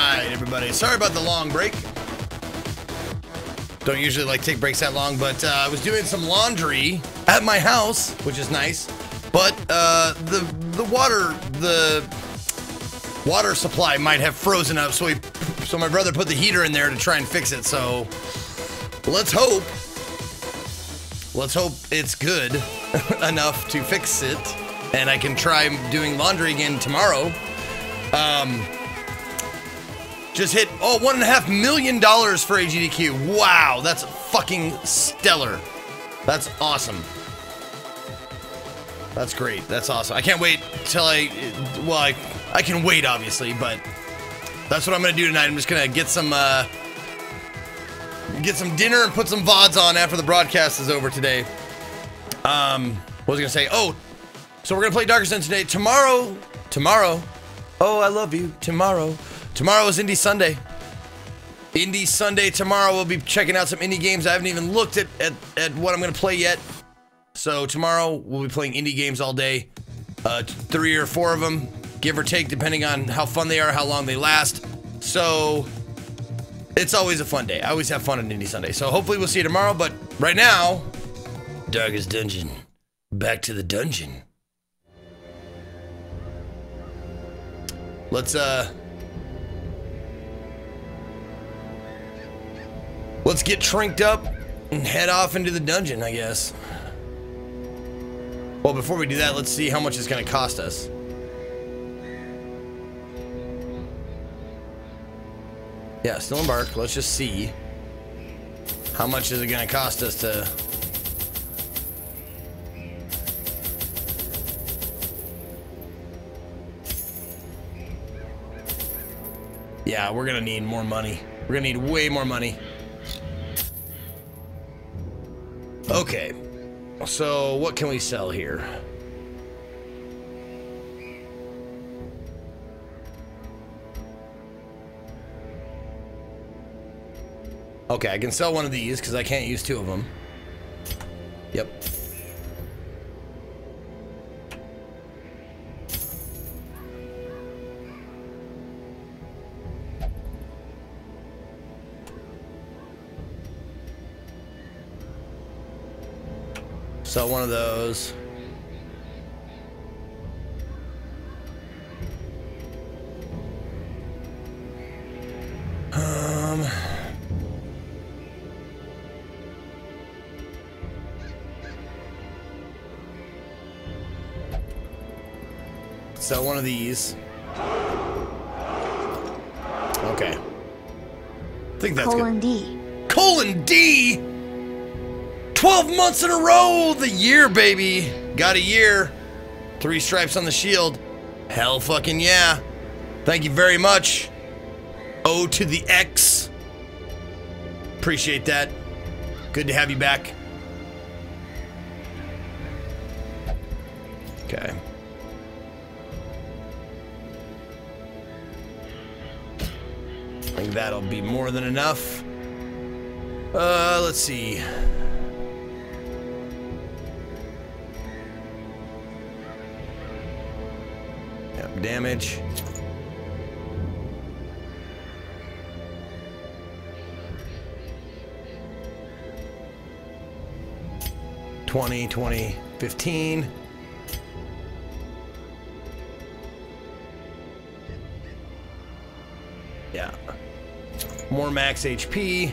right, everybody. Sorry about the long break. Don't usually like take breaks that long, but uh, I was doing some laundry at my house, which is nice. But uh, the the water the water supply might have frozen up, so we so my brother put the heater in there to try and fix it. So let's hope let's hope it's good enough to fix it, and I can try doing laundry again tomorrow. Um, just hit oh one and a half million dollars for AGDQ. Wow, that's fucking stellar. That's awesome. That's great. That's awesome. I can't wait till I well I I can wait obviously, but that's what I'm gonna do tonight. I'm just gonna get some uh get some dinner and put some VODs on after the broadcast is over today. Um what was I gonna say? Oh, so we're gonna play Darker Sun today. Tomorrow, tomorrow. Oh, I love you. Tomorrow. Tomorrow is Indie Sunday. Indie Sunday tomorrow. We'll be checking out some indie games. I haven't even looked at, at, at what I'm going to play yet. So tomorrow we'll be playing indie games all day. Uh, three or four of them, give or take, depending on how fun they are, how long they last. So it's always a fun day. I always have fun on Indie Sunday. So hopefully we'll see you tomorrow. But right now, Darkest Dungeon. Back to the dungeon. Let's uh Let's get trinked up and head off into the dungeon, I guess. Well, before we do that, let's see how much it's going to cost us. Yeah, still embark. Let's just see. How much is it going to cost us to... Yeah, we're going to need more money. We're going to need way more money. Okay. So, what can we sell here? Okay, I can sell one of these because I can't use two of them. Yep. Sell one of those. Um. Sell one of these. Okay. I think that's Colon good. D. Colon D. 12 months in a row, the year, baby. Got a year. Three stripes on the shield. Hell fucking yeah. Thank you very much. O to the X. Appreciate that. Good to have you back. Okay. I think that'll be more than enough. Uh, let's see. Yep, damage. Twenty, twenty, fifteen. Yeah. More max HP.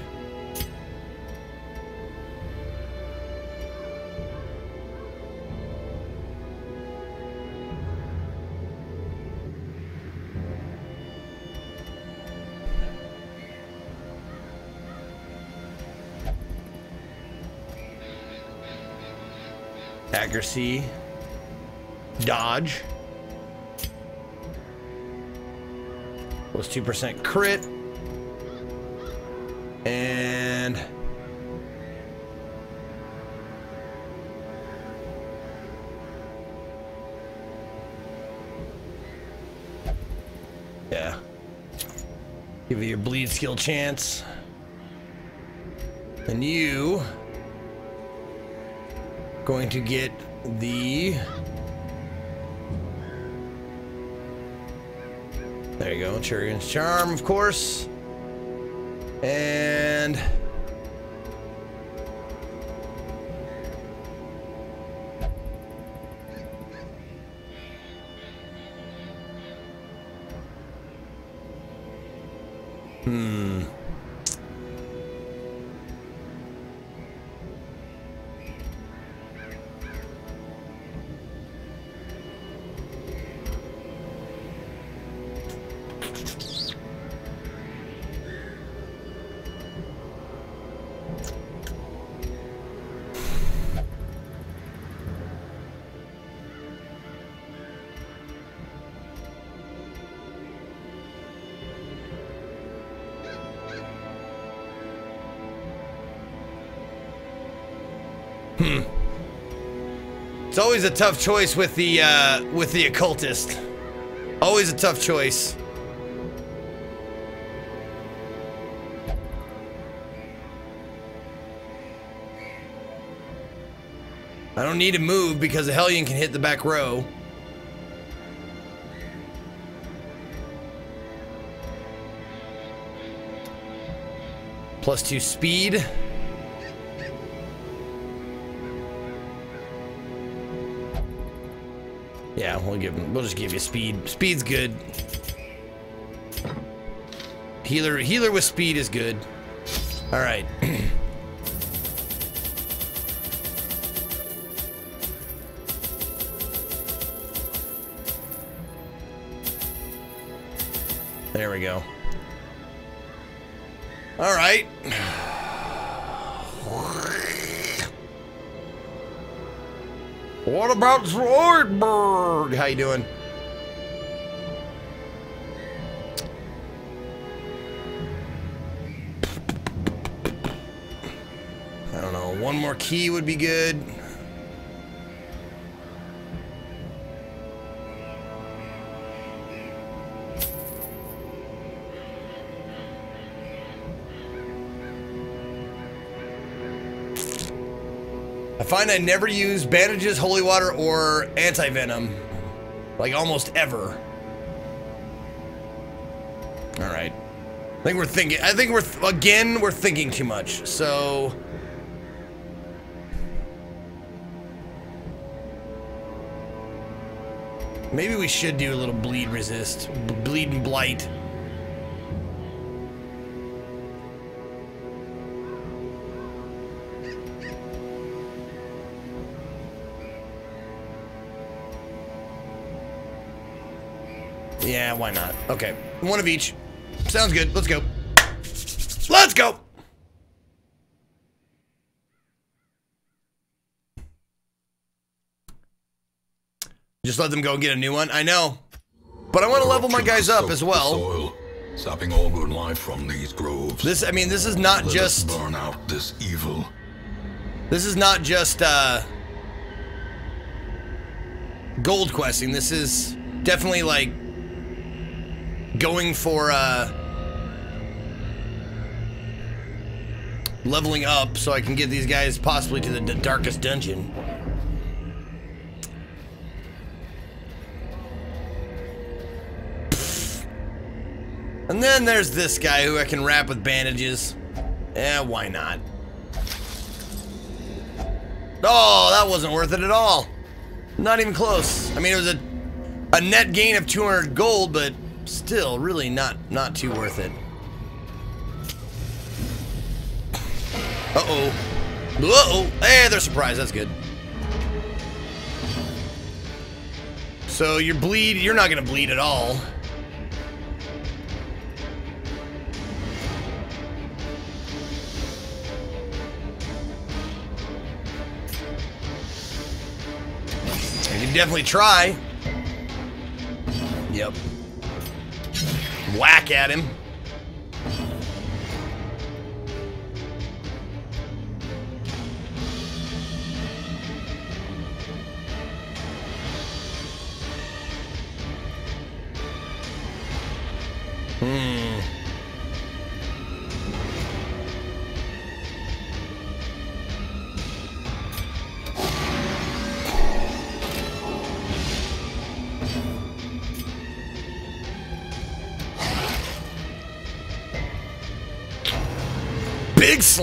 Accuracy. Dodge. Was 2% crit. And Yeah. Give you your bleed skill chance. And you going to get the There you go. Cherion's Charm, of course. And... always a tough choice with the uh, with the occultist. Always a tough choice. I don't need to move because the Hellion can hit the back row. Plus two speed. Yeah, we'll give him. We'll just give you speed. Speed's good. Healer, healer with speed is good. All right. there we go. About Zoidberg? How you doing? I don't know. One more key would be good. I find I never use bandages, holy water, or anti-venom. Like almost ever. Alright. I think we're thinking, I think we're, again, we're thinking too much. So... Maybe we should do a little bleed resist. Bleed and blight. Yeah, why not? Okay, one of each. Sounds good. Let's go. Let's go! Just let them go and get a new one? I know. But I want to level my guys up as well. Soil, sapping all good life from these groves. This, I mean, this is not Let just... burn out this evil. This is not just, uh... Gold questing. This is definitely, like... Going for, uh... Leveling up so I can get these guys possibly to the darkest dungeon. And then there's this guy who I can wrap with bandages. Eh, why not? Oh, that wasn't worth it at all. Not even close. I mean, it was a, a net gain of 200 gold, but still really not, not too worth it. Uh-oh. Uh-oh. Hey, they're surprised. That's good. So your bleed, you're not going to bleed at all. You can definitely try. Yep. Whack at him.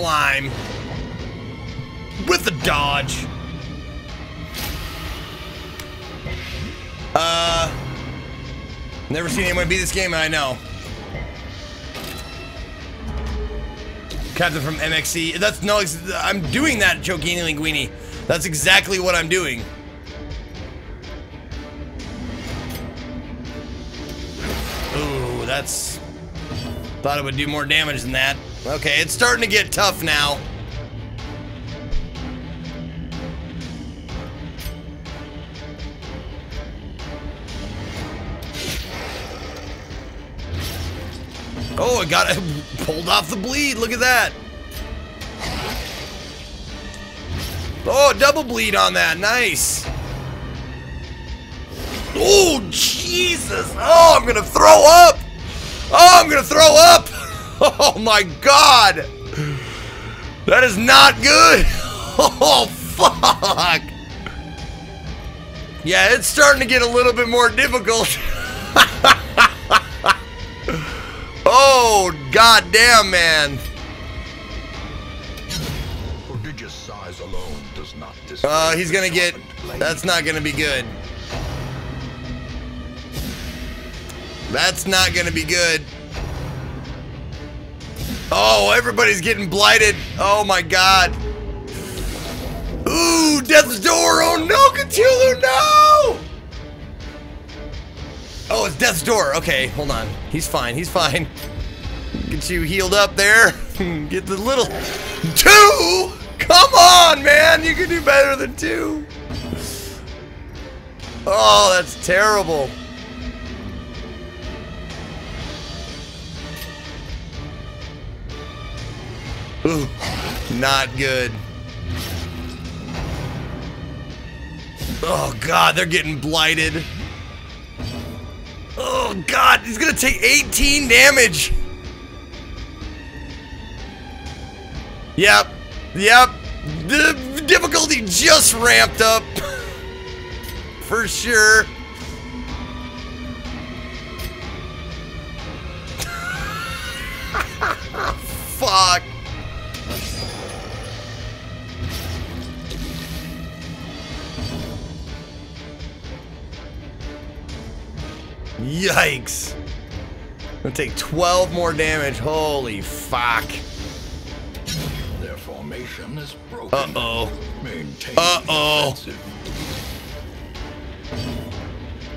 Slime with the dodge. Uh, never seen anyone beat this game, and I know. Captain from MXC. That's no, I'm doing that, Chokini Linguini. That's exactly what I'm doing. Ooh, that's... Thought it would do more damage than that. Okay, it's starting to get tough now. Oh, it got it pulled off the bleed. Look at that. Oh, double bleed on that. Nice. Oh, Jesus. Oh, I'm going to throw up. Oh, I'm going to throw up. Oh, my God. That is not good. Oh, fuck. Yeah, it's starting to get a little bit more difficult. oh, goddamn, man. Prodigious size alone does not Uh, he's gonna get. That's not gonna be good. That's not gonna be good. Oh, everybody's getting blighted. Oh my god. Ooh, death's door. Oh no, Cthulhu, no! Oh, it's death's door. Okay, hold on. He's fine. He's fine. Get you healed up there. Get the little two. Come on, man. You can do better than two. Oh, that's terrible. Ooh, not good. Oh god, they're getting blighted. Oh god, he's gonna take 18 damage. Yep, yep. The difficulty just ramped up. For sure. Fuck. Yikes. I'm Gonna take 12 more damage. Holy fuck. Their formation is broken. Uh-oh. Maintain Uh-oh.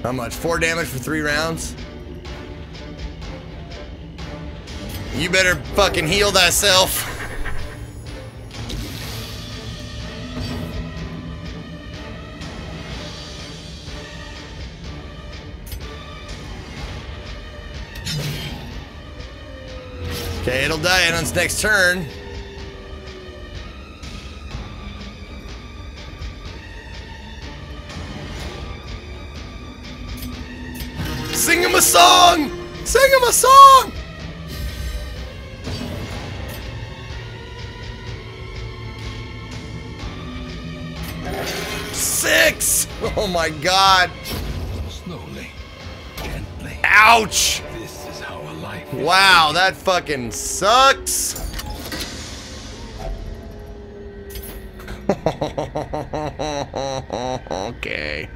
How much? Four damage for three rounds? You better fucking heal thyself. Okay, it'll die on its next turn. Sing him a song! Sing him a song! Six! Oh my god! Slowly, gently. Ouch! Wow, that fucking sucks. okay.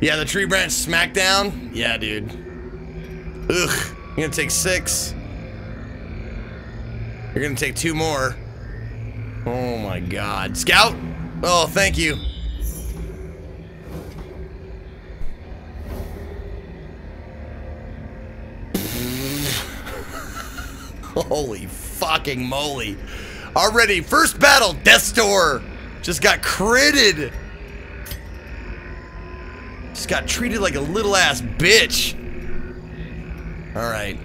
Yeah, the tree branch smackdown. Yeah, dude. Ugh. You're gonna take six. You're gonna take two more. Oh my god. Scout? Oh, thank you. Holy fucking moly. Already, first battle, Death's Door. Just got critted. Just got treated like a little ass bitch. Alright.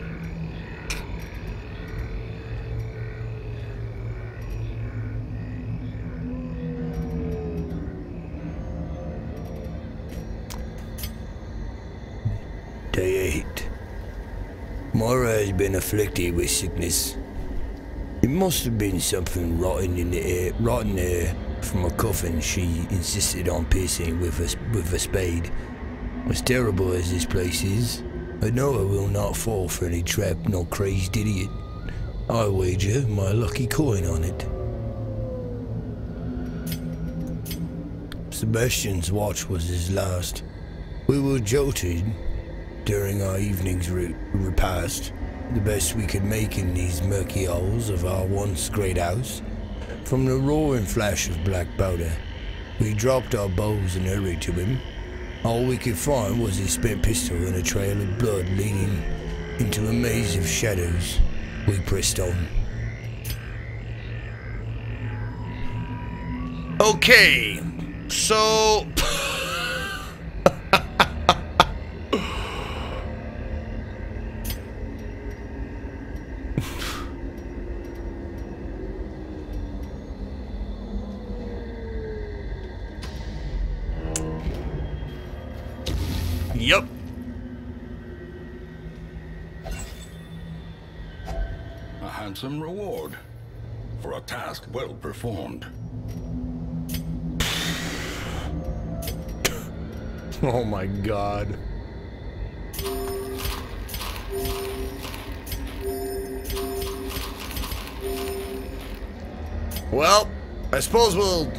Has been afflicted with sickness. It must have been something rotten in the air, rotten air from a coffin she insisted on piercing with a, with a spade. As terrible as this place is, I know I will not fall for any trap nor crazed idiot. I wager my lucky coin on it. Sebastian's watch was his last. We were jolted during our evening's re- repast, the best we could make in these murky halls of our once great house. From the roaring flash of black powder, we dropped our bows and hurried to him. All we could find was his spent pistol and a trail of blood leading into a maze of shadows. We pressed on. Okay, so. Well performed. Oh my god. Well, I suppose we'll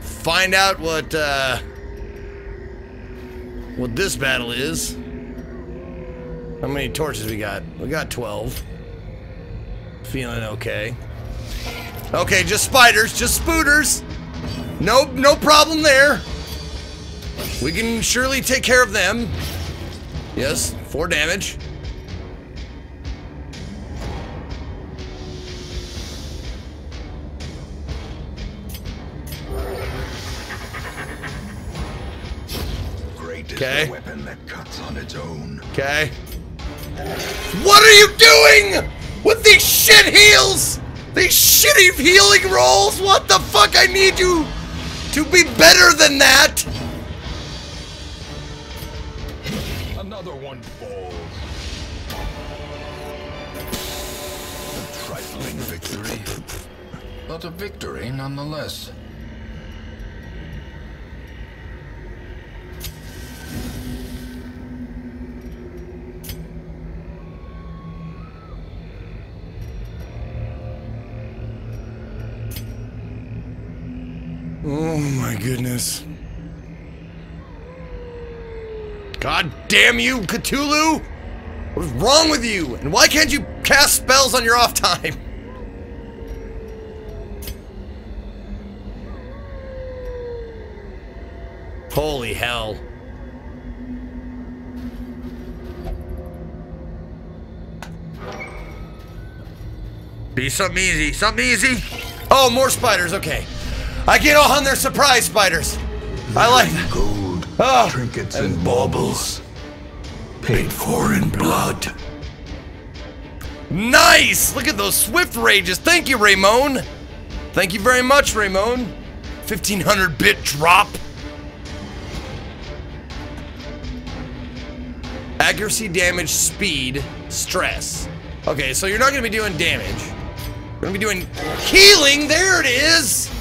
find out what uh what this battle is. How many torches we got? We got 12. Feeling okay. Okay, just spiders, just spooters. No no problem there. We can surely take care of them. Yes, four damage. Rolls? What the fuck? I need you to be better than that. Another one falls. A trifling victory, but a victory nonetheless. Goodness. God damn you, Cthulhu! What's wrong with you? And why can't you cast spells on your off time? Holy hell. Be something easy. Something easy. Oh, more spiders. Okay. I get all on their surprise spiders. I like that. Gold, Oh, trinkets, and baubles. Paid for in blood. Nice! Look at those swift rages. Thank you, Ramon. Thank you very much, Ramon. 1500 bit drop. Accuracy, damage, speed, stress. Okay, so you're not gonna be doing damage. You're gonna be doing healing. There it is.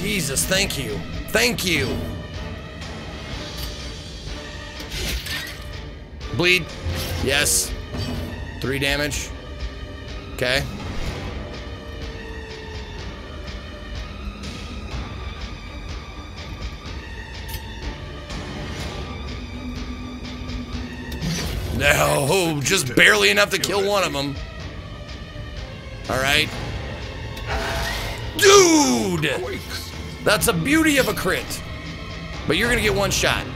Jesus, thank you. Thank you. Bleed. Yes. Three damage. Okay. No, just barely enough to kill one of them. All right. Dude! That's a beauty of a crit. But you're gonna get one shot.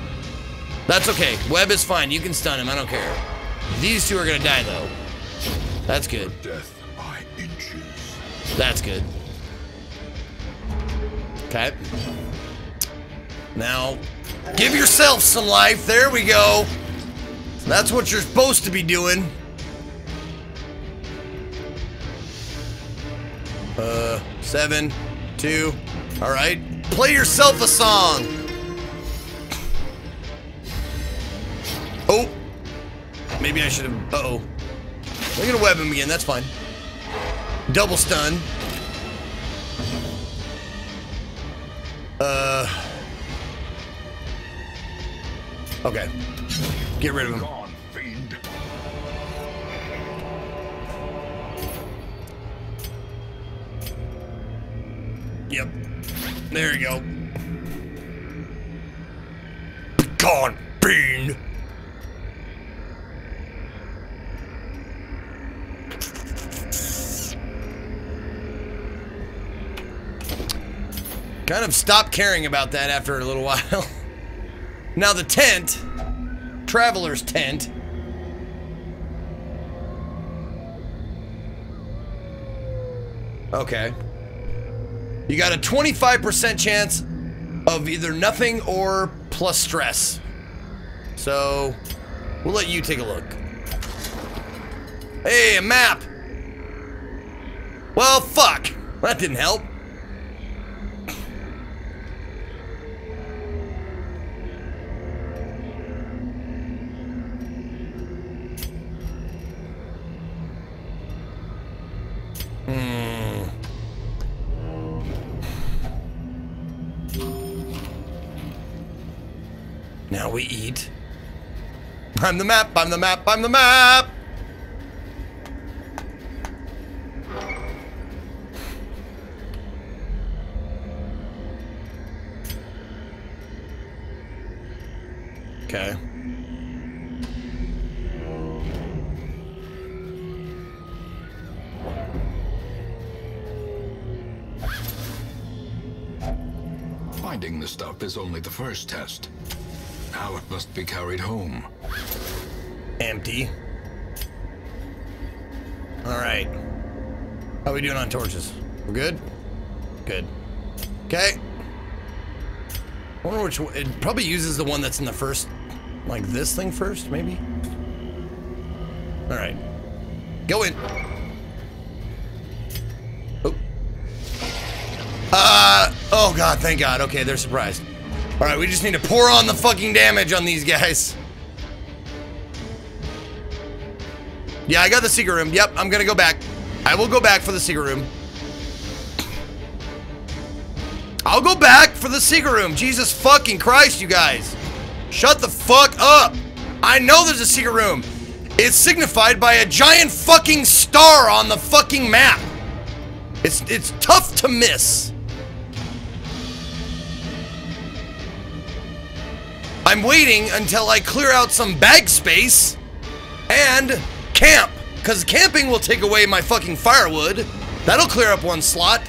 That's okay. Web is fine. You can stun him. I don't care. These two are gonna die though. That's good. Death by inches. That's good. Okay. Now, give yourself some life. There we go. That's what you're supposed to be doing. Uh, seven, two. Alright? Play yourself a song! Oh! Maybe I should have... Uh oh we're gonna web him again, that's fine. Double stun. Uh... Okay. Get rid of him. Yep. There you go. Gone, bean. Kind of stopped caring about that after a little while. now the tent, traveler's tent. Okay. You got a 25% chance of either nothing or plus stress. So, we'll let you take a look. Hey, a map! Well, fuck! That didn't help. We eat. I'm the map, I'm the map, I'm the map! Okay. Finding the stuff is only the first test. Now it must be carried home. Empty. Alright. How we doing on torches? We're good? Good. Okay. I wonder which one. It probably uses the one that's in the first. Like this thing first, maybe? Alright. Go in. Oh. Uh. Oh, God. Thank God. Okay, they're surprised. Alright, we just need to pour on the fucking damage on these guys. Yeah, I got the secret room. Yep, I'm gonna go back. I will go back for the secret room. I'll go back for the secret room. Jesus fucking Christ, you guys. Shut the fuck up. I know there's a secret room. It's signified by a giant fucking star on the fucking map. It's it's tough to miss. I'm waiting until I clear out some bag space and camp. Because camping will take away my fucking firewood. That'll clear up one slot.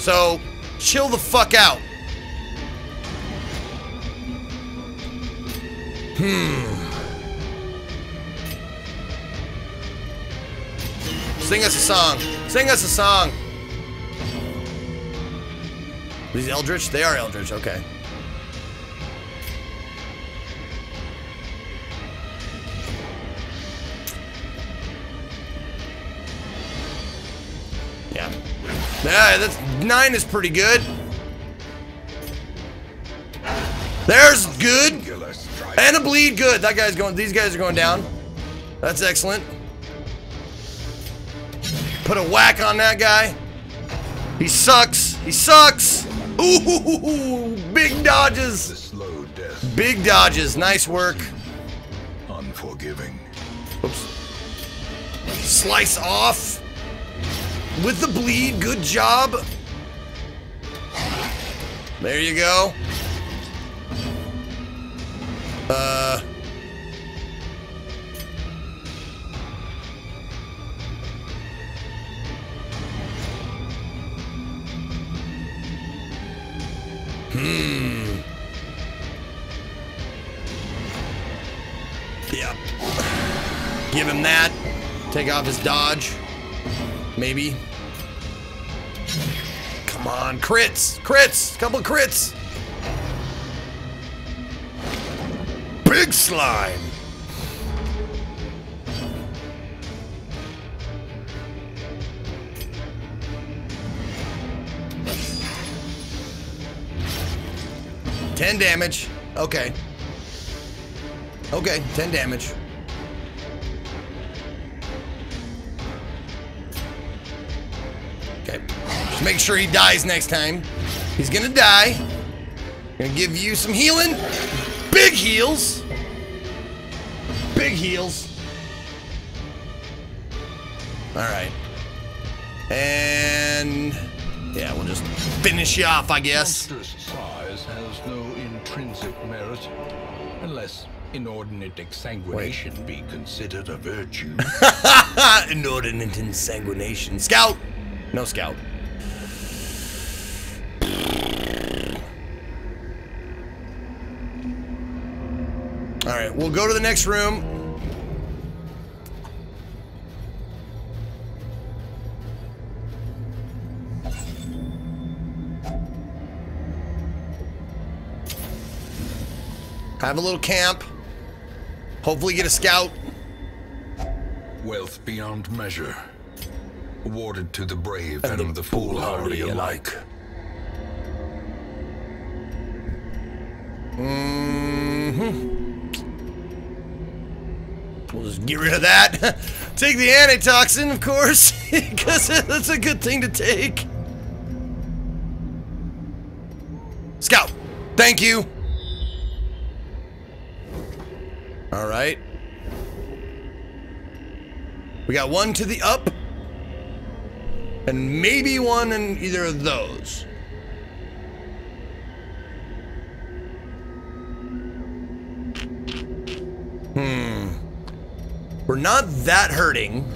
So, chill the fuck out. Hmm. Sing us a song. Sing us a song. These Eldritch? They are Eldritch, okay. Yeah. Yeah, that's nine is pretty good. There's good. And a bleed good. That guy's going these guys are going down. That's excellent. Put a whack on that guy. He sucks. He sucks. Ooh, big dodges. slow death. Big dodges. Nice work. Unforgiving. Oops. Slice off. With the bleed. Good job. There you go. Uh. Hmm. Yep. Give him that. Take off his dodge. Maybe. Come on, crits! Crits! Couple crits! Big slime! Ten damage. Okay. Okay, ten damage. Okay. Just make sure he dies next time. He's gonna die. Gonna give you some healing. Big heals. Big heals. Alright. And yeah, we'll just finish you off, I guess. Monstrous size has no intrinsic merit, unless inordinate exsanguination be considered a virtue. Inordinate insanguination. Scout! No scout. Alright, we'll go to the next room. Have a little camp. Hopefully get a scout. Wealth beyond measure, awarded to the brave and, the foolhardy alike. Mm-hmm. We'll just get rid of that. take the antitoxin, of course, because that's a good thing to take. Scout, thank you. All right. We got one to the up, and maybe one in either of those. Hmm. We're not that hurting.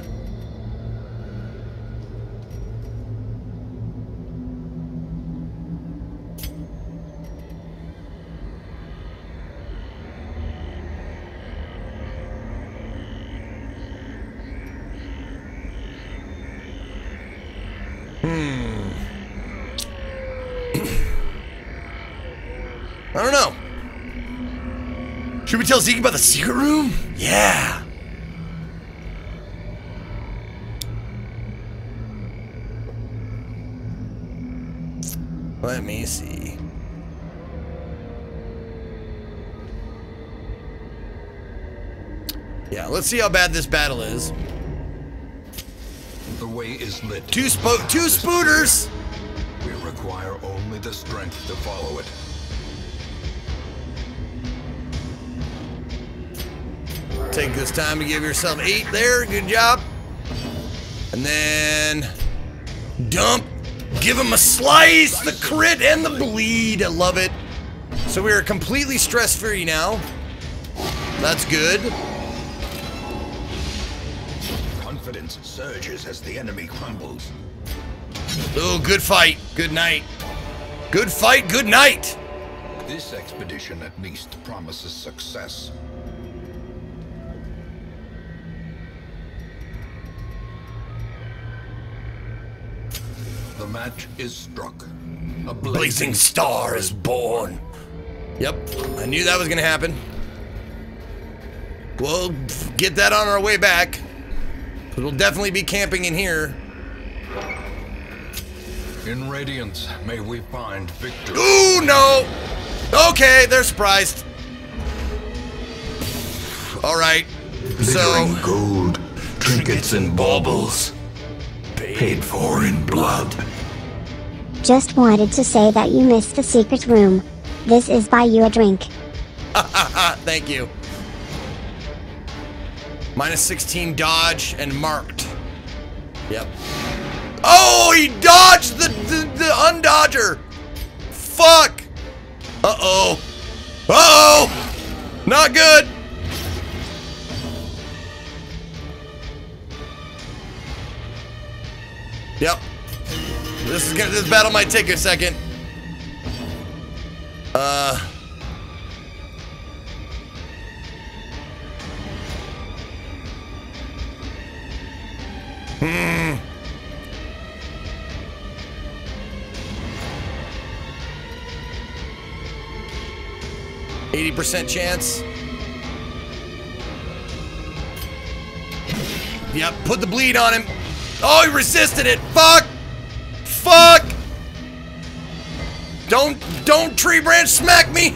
Tell Zeke about the secret room? Yeah. Let me see. Yeah, let's see how bad this battle is. The way is lit. Two spo- two spooters. We require only the strength to follow it. Take this time to give yourself eight there. Good job. And then dump. Give him a slice, the crit, and the bleed. I love it. So we are completely stress free now. That's good. Confidence surges as the enemy crumbles. Oh, good fight. Good night. Good fight. Good night. This expedition at least promises success. Match is struck. A Blazing star is born. Yep, I knew that was gonna happen. We'll get that on our way back. we we'll definitely be camping in here. In Radiance, may we find victory. Ooh, no! Okay, they're surprised. Alright. So, gold, trinkets and baubles, paid for in blood. Just wanted to say that you missed the secret room. This is buy you a drink. thank you. Minus 16 dodge and marked. Yep. Oh, he dodged the, the, the undodger. Fuck. Uh-oh. Uh-oh. Not good. Yep. This is gonna. This battle might take a second. Uh. Hmm. Eighty percent chance. Yep. Put the bleed on him. Oh, he resisted it. Fuck. Fuck! Don't, don't tree branch smack me!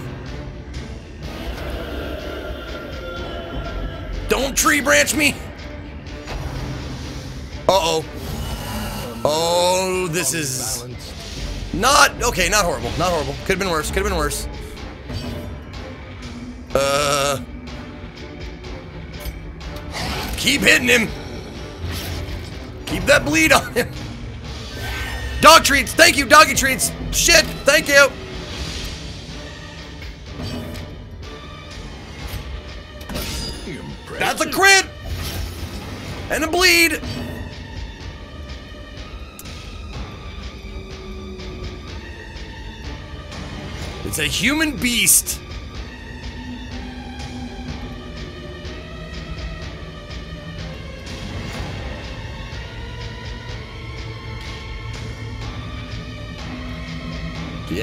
Don't tree branch me! Uh-oh. Oh, this is not, okay, not horrible, not horrible. Could've been worse, could've been worse. Uh... Keep hitting him! Keep that bleed on him! Dog treats. Thank you, doggy treats. Shit. Thank you. Impressive. That's a crit. And a bleed. It's a human beast.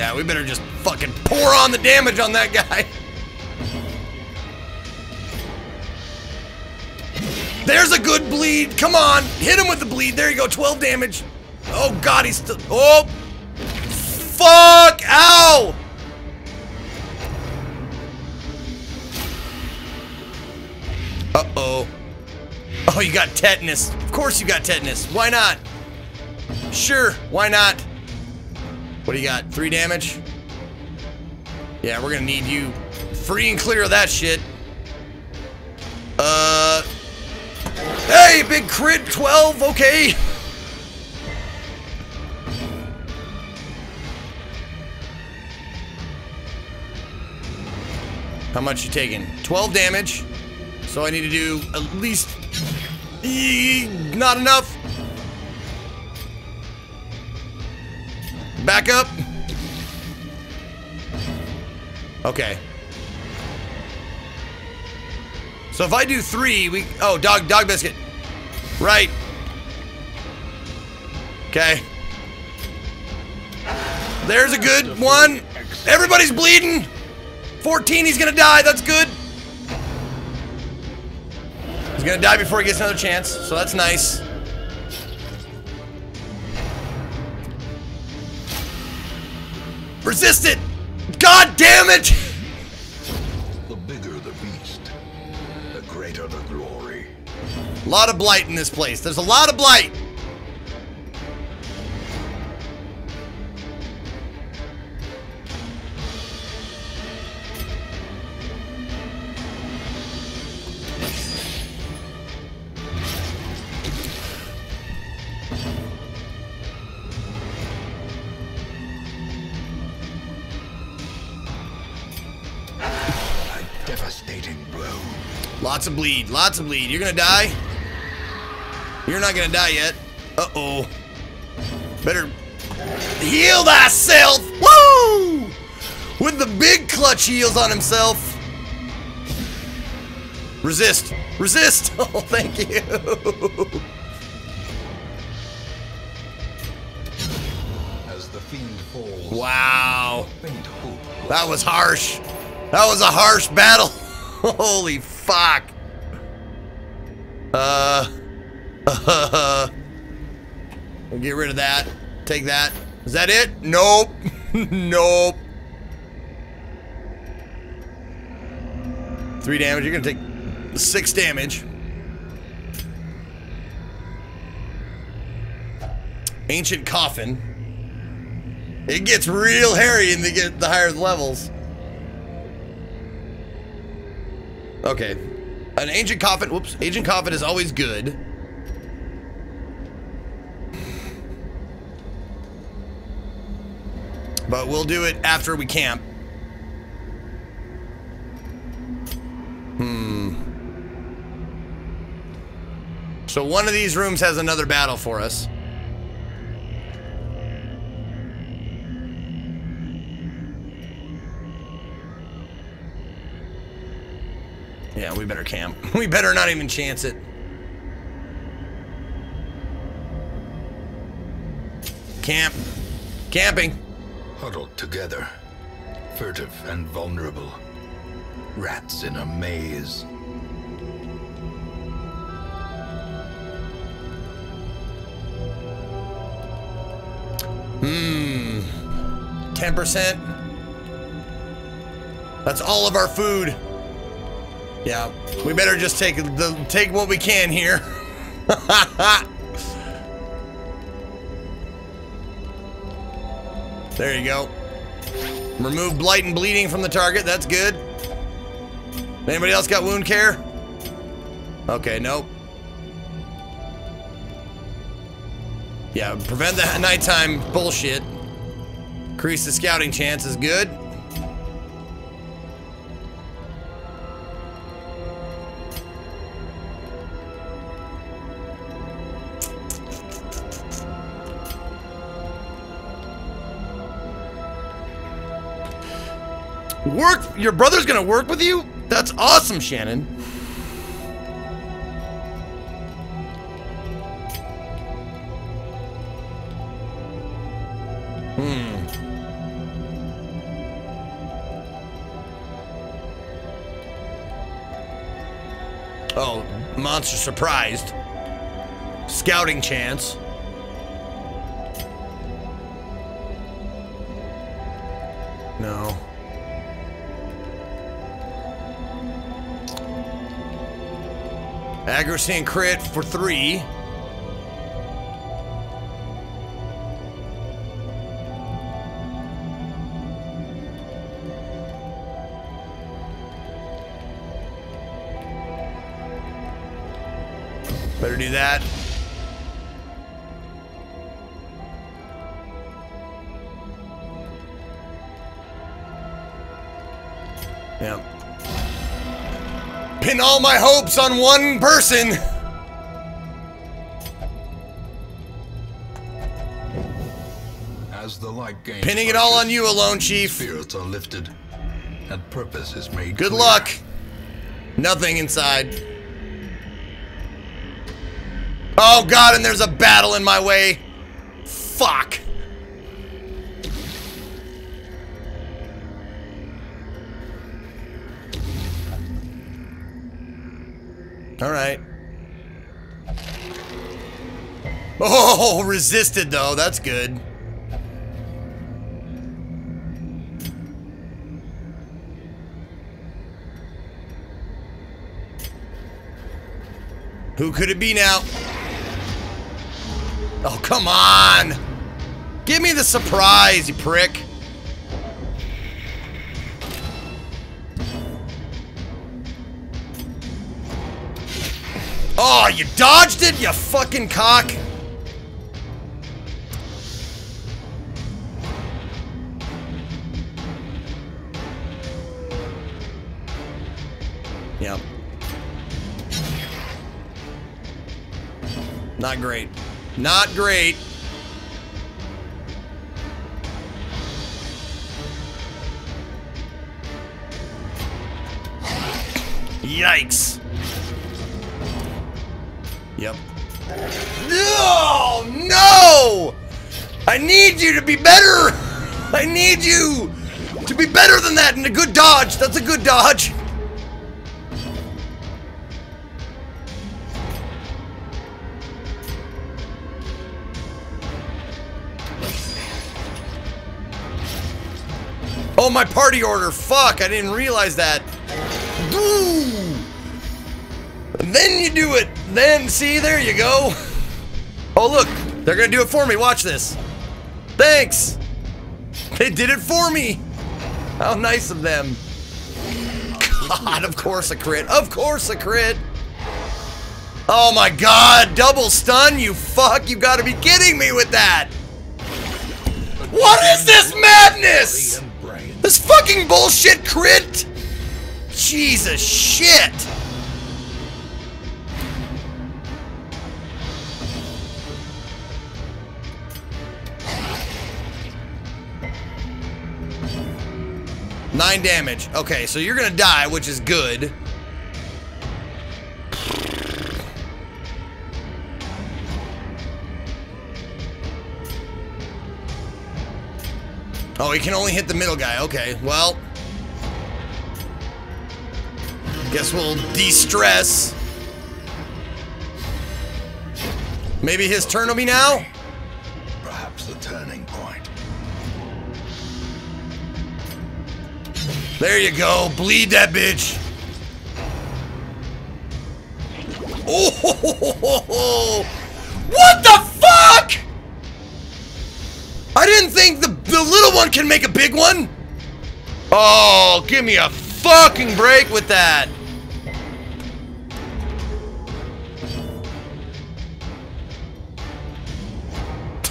Yeah, we better just fucking pour on the damage on that guy. There's a good bleed. Come on. Hit him with the bleed. There you go. 12 damage. Oh, God. He's still. Oh. Fuck. Ow. Uh oh. Oh, you got tetanus. Of course you got tetanus. Why not? Sure. Why not? What do you got? Three damage? Yeah, we're gonna need you free and clear of that shit. Uh. Hey, big crit 12, okay. How much you taking? 12 damage. So I need to do at least. Not enough. Back up. Okay. So if I do three, we oh dog dog biscuit. Right. Okay. There's a good one. Everybody's bleeding. 14, he's gonna die. That's good. He's gonna die before he gets another chance, so that's nice. Resist it! God damn it! The bigger the beast, the greater the glory. A lot of blight in this place. There's a lot of blight. Devastating blow. Lots of bleed. Lots of bleed. You're gonna die? You're not gonna die yet. Uh-oh. Better heal thyself. Woo! With the big clutch heals on himself. Resist. Resist. Oh, thank you. As the fiend falls, Wow. That was harsh. That was a harsh battle. Holy fuck. Uh. Uh. We'll get rid of that. Take that. Is that it? Nope. nope. Three damage. You're gonna take six damage. Ancient coffin. It gets real hairy in the get the higher levels. Okay. An ancient coffin. Whoops. Ancient coffin is always good. But we'll do it after we camp. Hmm. So one of these rooms has another battle for us. Yeah, we better camp. We better not even chance it. Camp. Camping. huddled together, furtive and vulnerable. Rats in a maze. Hmm. 10%. That's all of our food. Yeah, we better just take the take what we can here. there you go. Remove blight and bleeding from the target. That's good. Anybody else got wound care? Okay, nope. Yeah, prevent the nighttime bullshit. Increase the scouting chance is good. Work? Your brother's gonna work with you? That's awesome, Shannon. Hmm. Oh, monster surprised. Scouting chance. No. Accuracy and crit for three. Better do that. Yeah. Pin all my hopes on one person. As the light gains Pinning it all on you alone, Chief. Spirits are lifted, and purpose is made Good clear. luck. Nothing inside. Oh god, and there's a battle in my way. Fuck. All right. Oh, resisted though. That's good. Who could it be now? Oh, come on! Give me the surprise, you prick! Oh, you dodged it, you fucking cock! Yep. Not great. Not great. Yikes. I need you to be better! I need you to be better than that and a good dodge. That's a good dodge. Oh, my party order. Fuck, I didn't realize that. Then you do it. Then, see, there you go. Oh, look. They're to do it for me. Watch this. Thanks. They did it for me. How nice of them. God, of course a crit. Of course a crit. Oh my god, double stun, you fuck. You gotta be kidding me with that. What is this madness? This fucking bullshit crit? Jesus shit. Nine damage. Okay, so you're gonna die, which is good. Oh, he can only hit the middle guy. Okay, well. Guess we'll de-stress. Maybe his turn will be now? There you go. Bleed that bitch. Oh, what the fuck? I didn't think the, the little one can make a big one. Oh, give me a fucking break with that.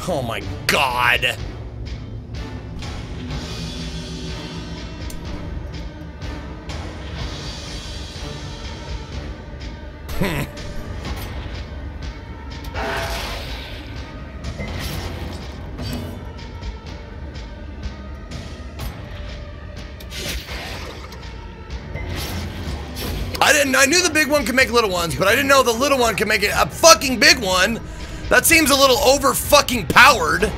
Oh my god. I didn't. I knew the big one could make little ones, but I didn't know the little one could make it a fucking big one. That seems a little over fucking powered.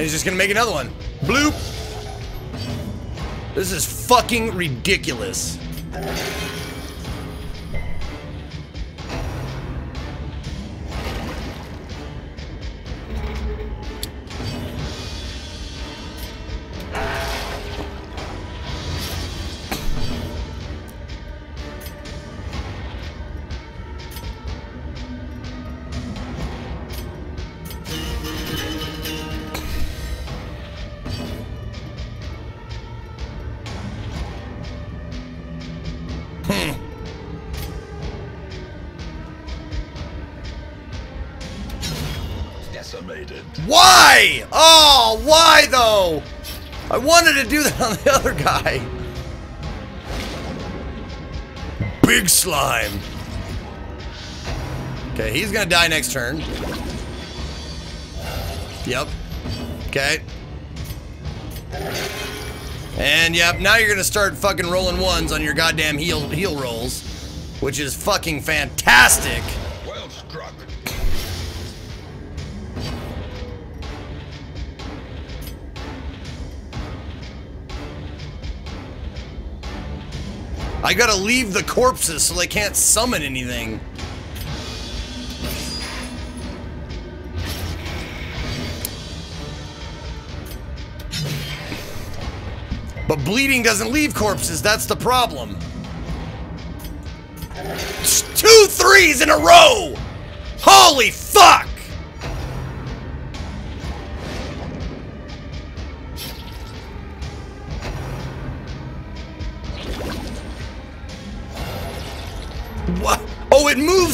And he's just gonna make another one. Bloop. This is fucking ridiculous. Do that on the other guy. Big slime. Okay, he's gonna die next turn. Yep. Okay. And yep, now you're gonna start fucking rolling ones on your goddamn heel heal rolls, which is fucking fantastic. I gotta leave the corpses so they can't summon anything. But bleeding doesn't leave corpses, that's the problem. Two threes in a row! Holy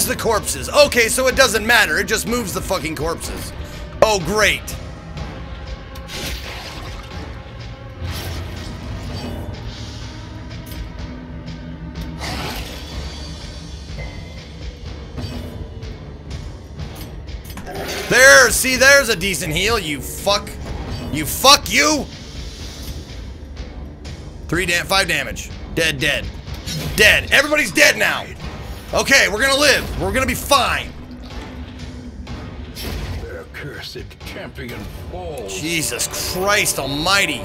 the corpses. Okay, so it doesn't matter. It just moves the fucking corpses. Oh, great. There, see, there's a decent heal, you fuck. You fuck you! Three dam five damage. Dead, dead. Dead. Everybody's dead now. Okay, we're gonna live. We're gonna be fine. Their cursed champion falls. Jesus Christ almighty.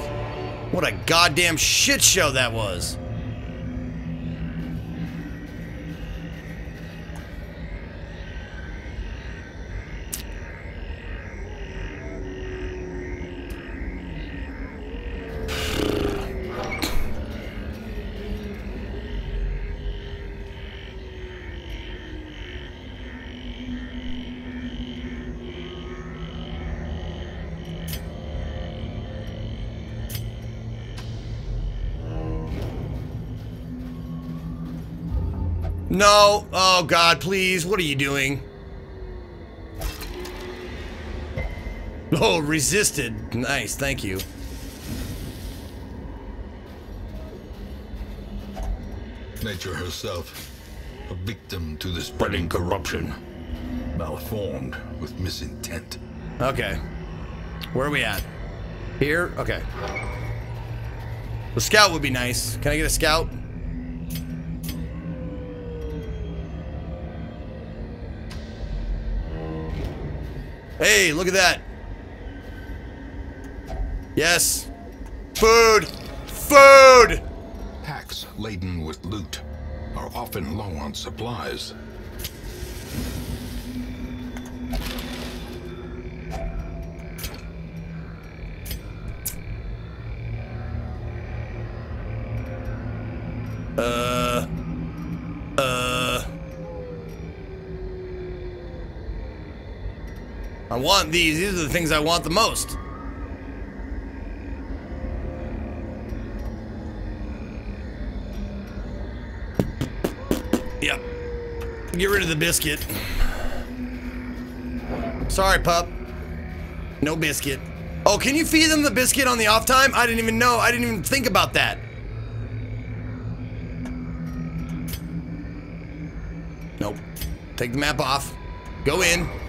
What a goddamn shit show that was. No. Oh god, please. What are you doing? Oh, resisted. Nice, thank you. Nature herself, a victim to the spreading corruption, malformed with misintent. Okay. Where are we at? Here? Okay. The scout would be nice. Can I get a scout? Hey, look at that. Yes. Food. Food. Packs laden with loot are often low on supplies. I want these. These are the things I want the most. Yep. Get rid of the biscuit. Sorry, pup. No biscuit. Oh, can you feed them the biscuit on the off time? I didn't even know. I didn't even think about that. Nope. Take the map off. Go in.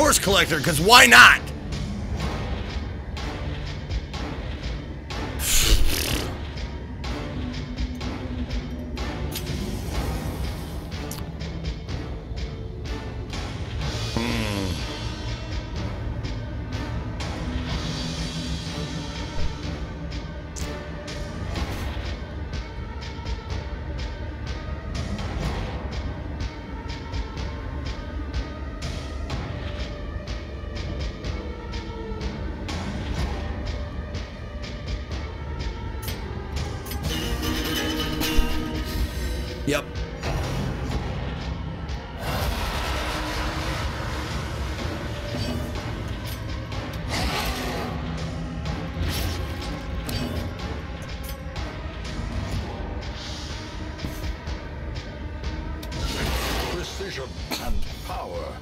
Course, collector, because why not? Precision and power.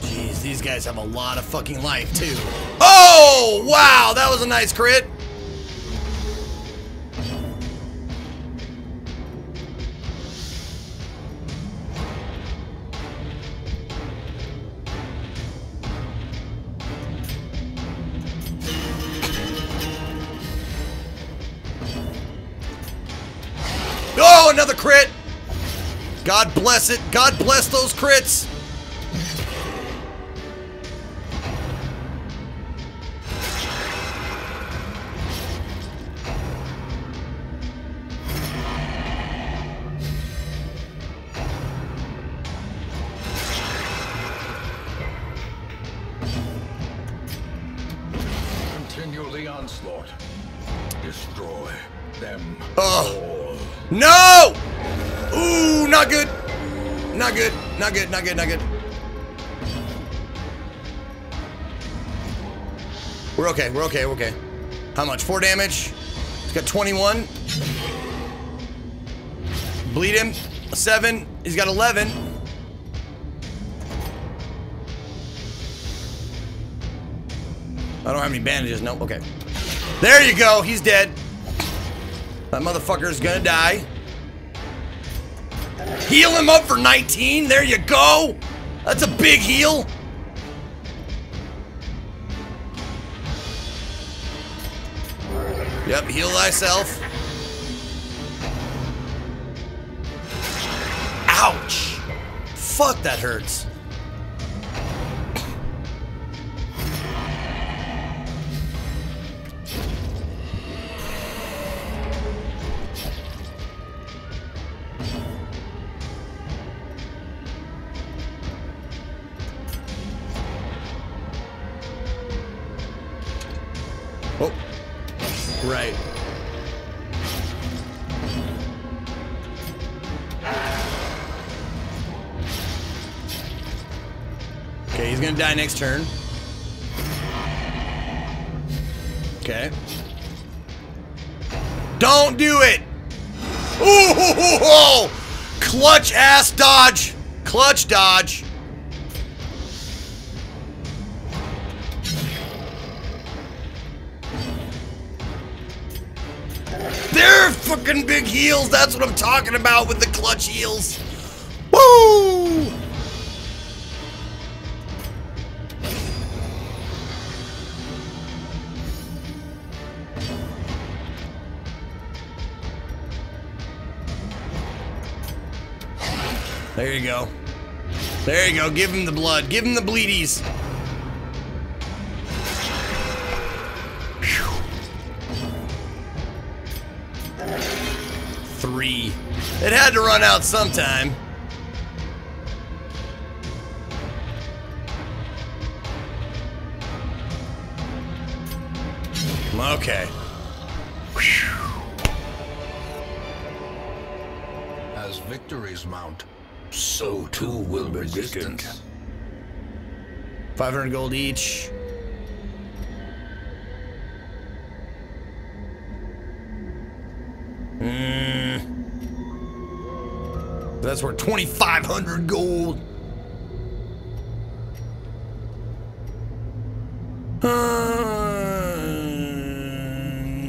Jeez, these guys have a lot of fucking life, too. Oh, wow, that was a nice crit. God bless it. God bless those crits. Not good. We're okay. We're okay. We're okay. How much? Four damage. He's got 21. Bleed him. Seven. He's got 11. I don't have any bandages. Nope. Okay. There you go. He's dead. That motherfucker's gonna die. Heal him up for 19. There you go. That's a big heal. Yep, heal thyself. Die next turn. Okay. Don't do it! Ooh! Clutch ass dodge! Clutch dodge! They're fucking big heals. That's what I'm talking about with the clutch heals. There you go. There you go. Give him the blood. Give him the bleedies. Three. It had to run out sometime. Okay. As victories mount, So too will resistance. resistance. 500 gold each. Hmm. That's worth 2,500 gold. Uh,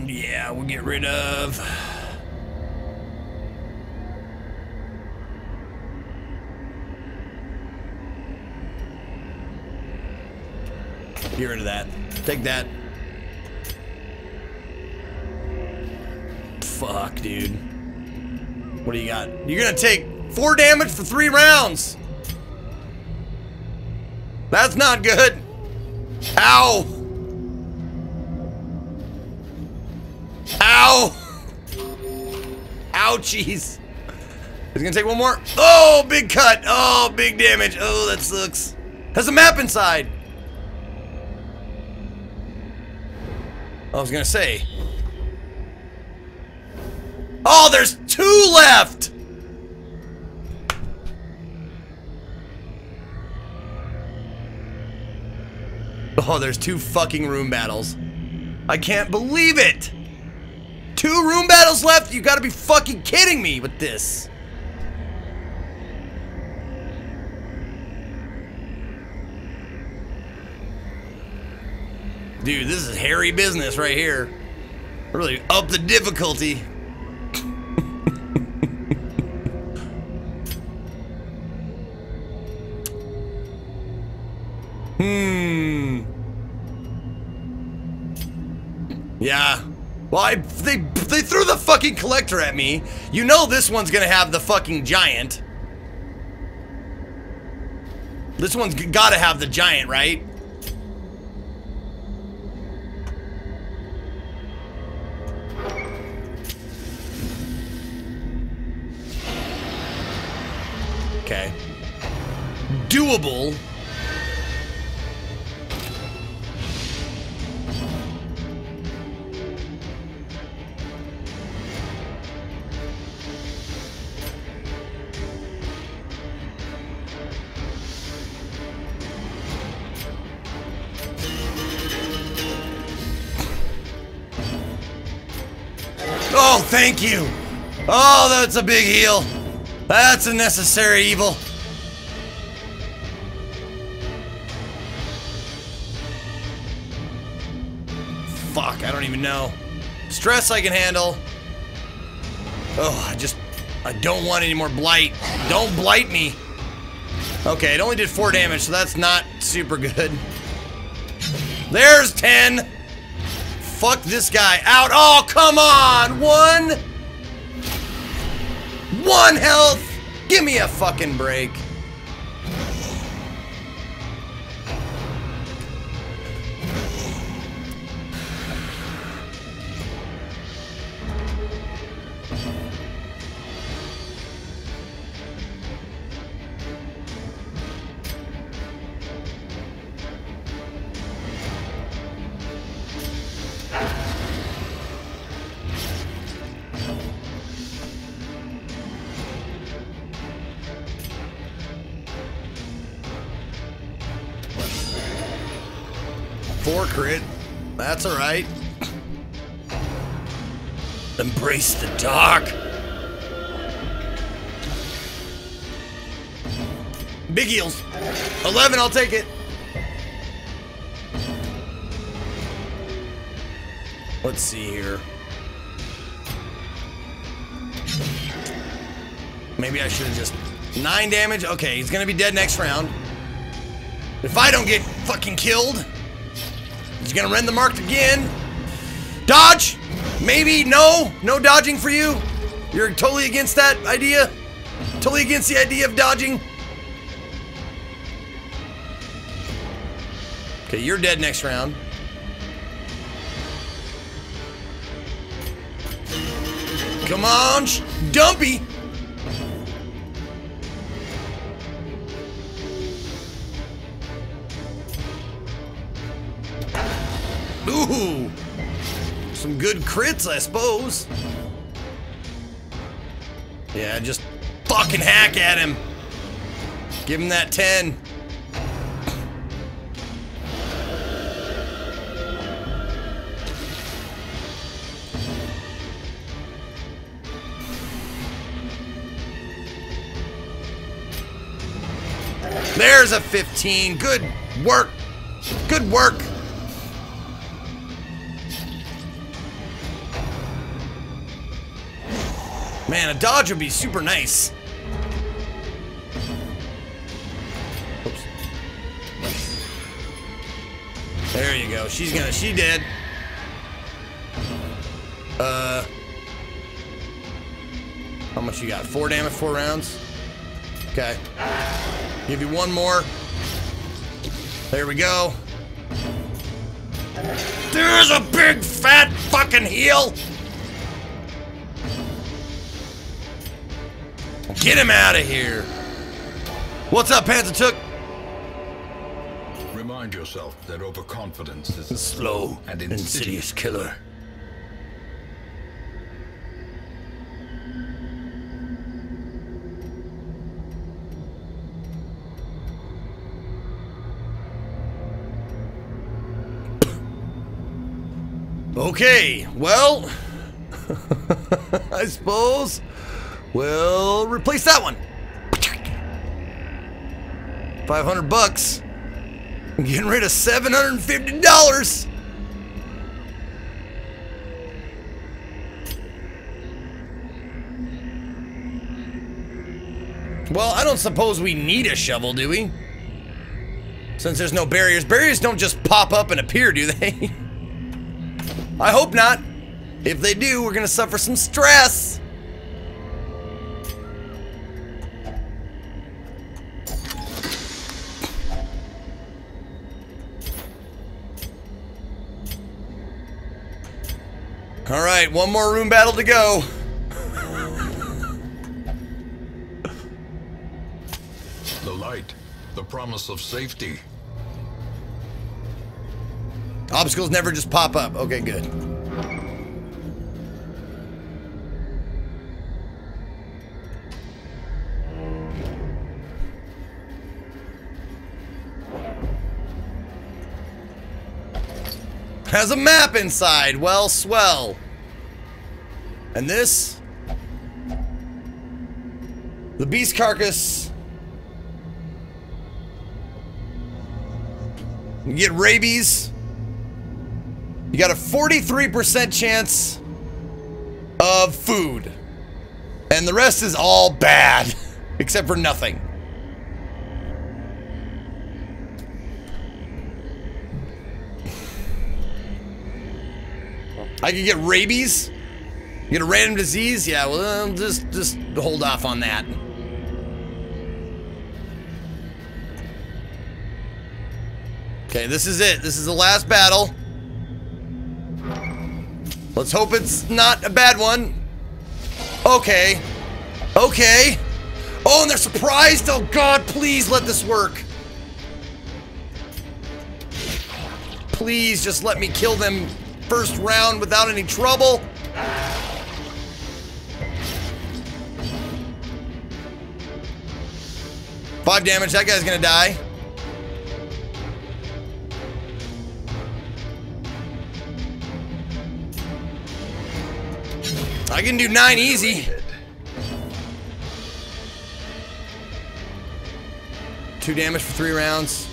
yeah, we'll get rid of. Get rid of that. Take that. Fuck, dude. What do you got? You're gonna take four damage for three rounds. That's not good. Ow. Ow. Ouchies. He's gonna take one more. Oh, big cut. Oh, big damage. Oh, that sucks. Has a map inside. I was gonna say. Oh, there's two left! Oh, there's two fucking room battles. I can't believe it! Two room battles left? You gotta be fucking kidding me with this. Dude, this is hairy business right here. Really up the difficulty. hmm. Yeah. Well, I, they they threw the fucking collector at me. You know this one's gonna have the fucking giant. This one's gotta have the giant, right? Doable. Oh, thank you. Oh, that's a big heal. That's a necessary evil. Even know. Stress I can handle. Oh, I just, I don't want any more blight. Don't blight me. Okay, it only did four damage, so that's not super good. There's 10. Fuck this guy out. Oh, come on. One. One health. Give me a fucking break. Four crit. That's alright. Embrace the dark. Big heals. 11, I'll take it. Let's see here. Maybe I should have just... Nine damage? Okay, he's gonna be dead next round. If I don't get fucking killed, he's gonna rend the mark again. Dodge? Maybe? No? No dodging for you? You're totally against that idea? Totally against the idea of dodging. Okay, you're dead next round. Come on, Dumpy. Crits, I suppose. Yeah, just fucking hack at him. Give him that 10. There's a 15. Good work. Good work. Man, a dodge would be super nice. Oops. There you go. She's gonna, she did. Uh, how much you got? Four damage, four rounds? Okay. Give you one more. There we go. There's a big fat fucking heal. Get him out of here. What's up, Panther Took? Remind yourself that overconfidence is a Slow and and insidious killer. Okay, well, I suppose we'll replace that one. 500 bucks. I'm getting rid of $750. Well, I don't suppose we need a shovel, do we? Since there's no barriers. Barriers don't just pop up and appear, do they? I hope not. If they do, we're gonna suffer some stress. All right, one more room battle to go. the light, the promise of safety. Obstacles never just pop up. Okay, good. Has a map inside. Well, swell. And this? The beast carcass. You get rabies. You got a 43% chance of food. And the rest is all bad, except for nothing. I could get rabies. Get a random disease? Yeah, well, um, just just hold off on that. Okay, this is it. This is the last battle. Let's hope it's not a bad one. Okay. Okay. Oh, and they're surprised? Oh, God, please let this work. Please just let me kill them first round without any trouble. Five damage. That guy's gonna die. I can do nine easy. Two damage for three rounds.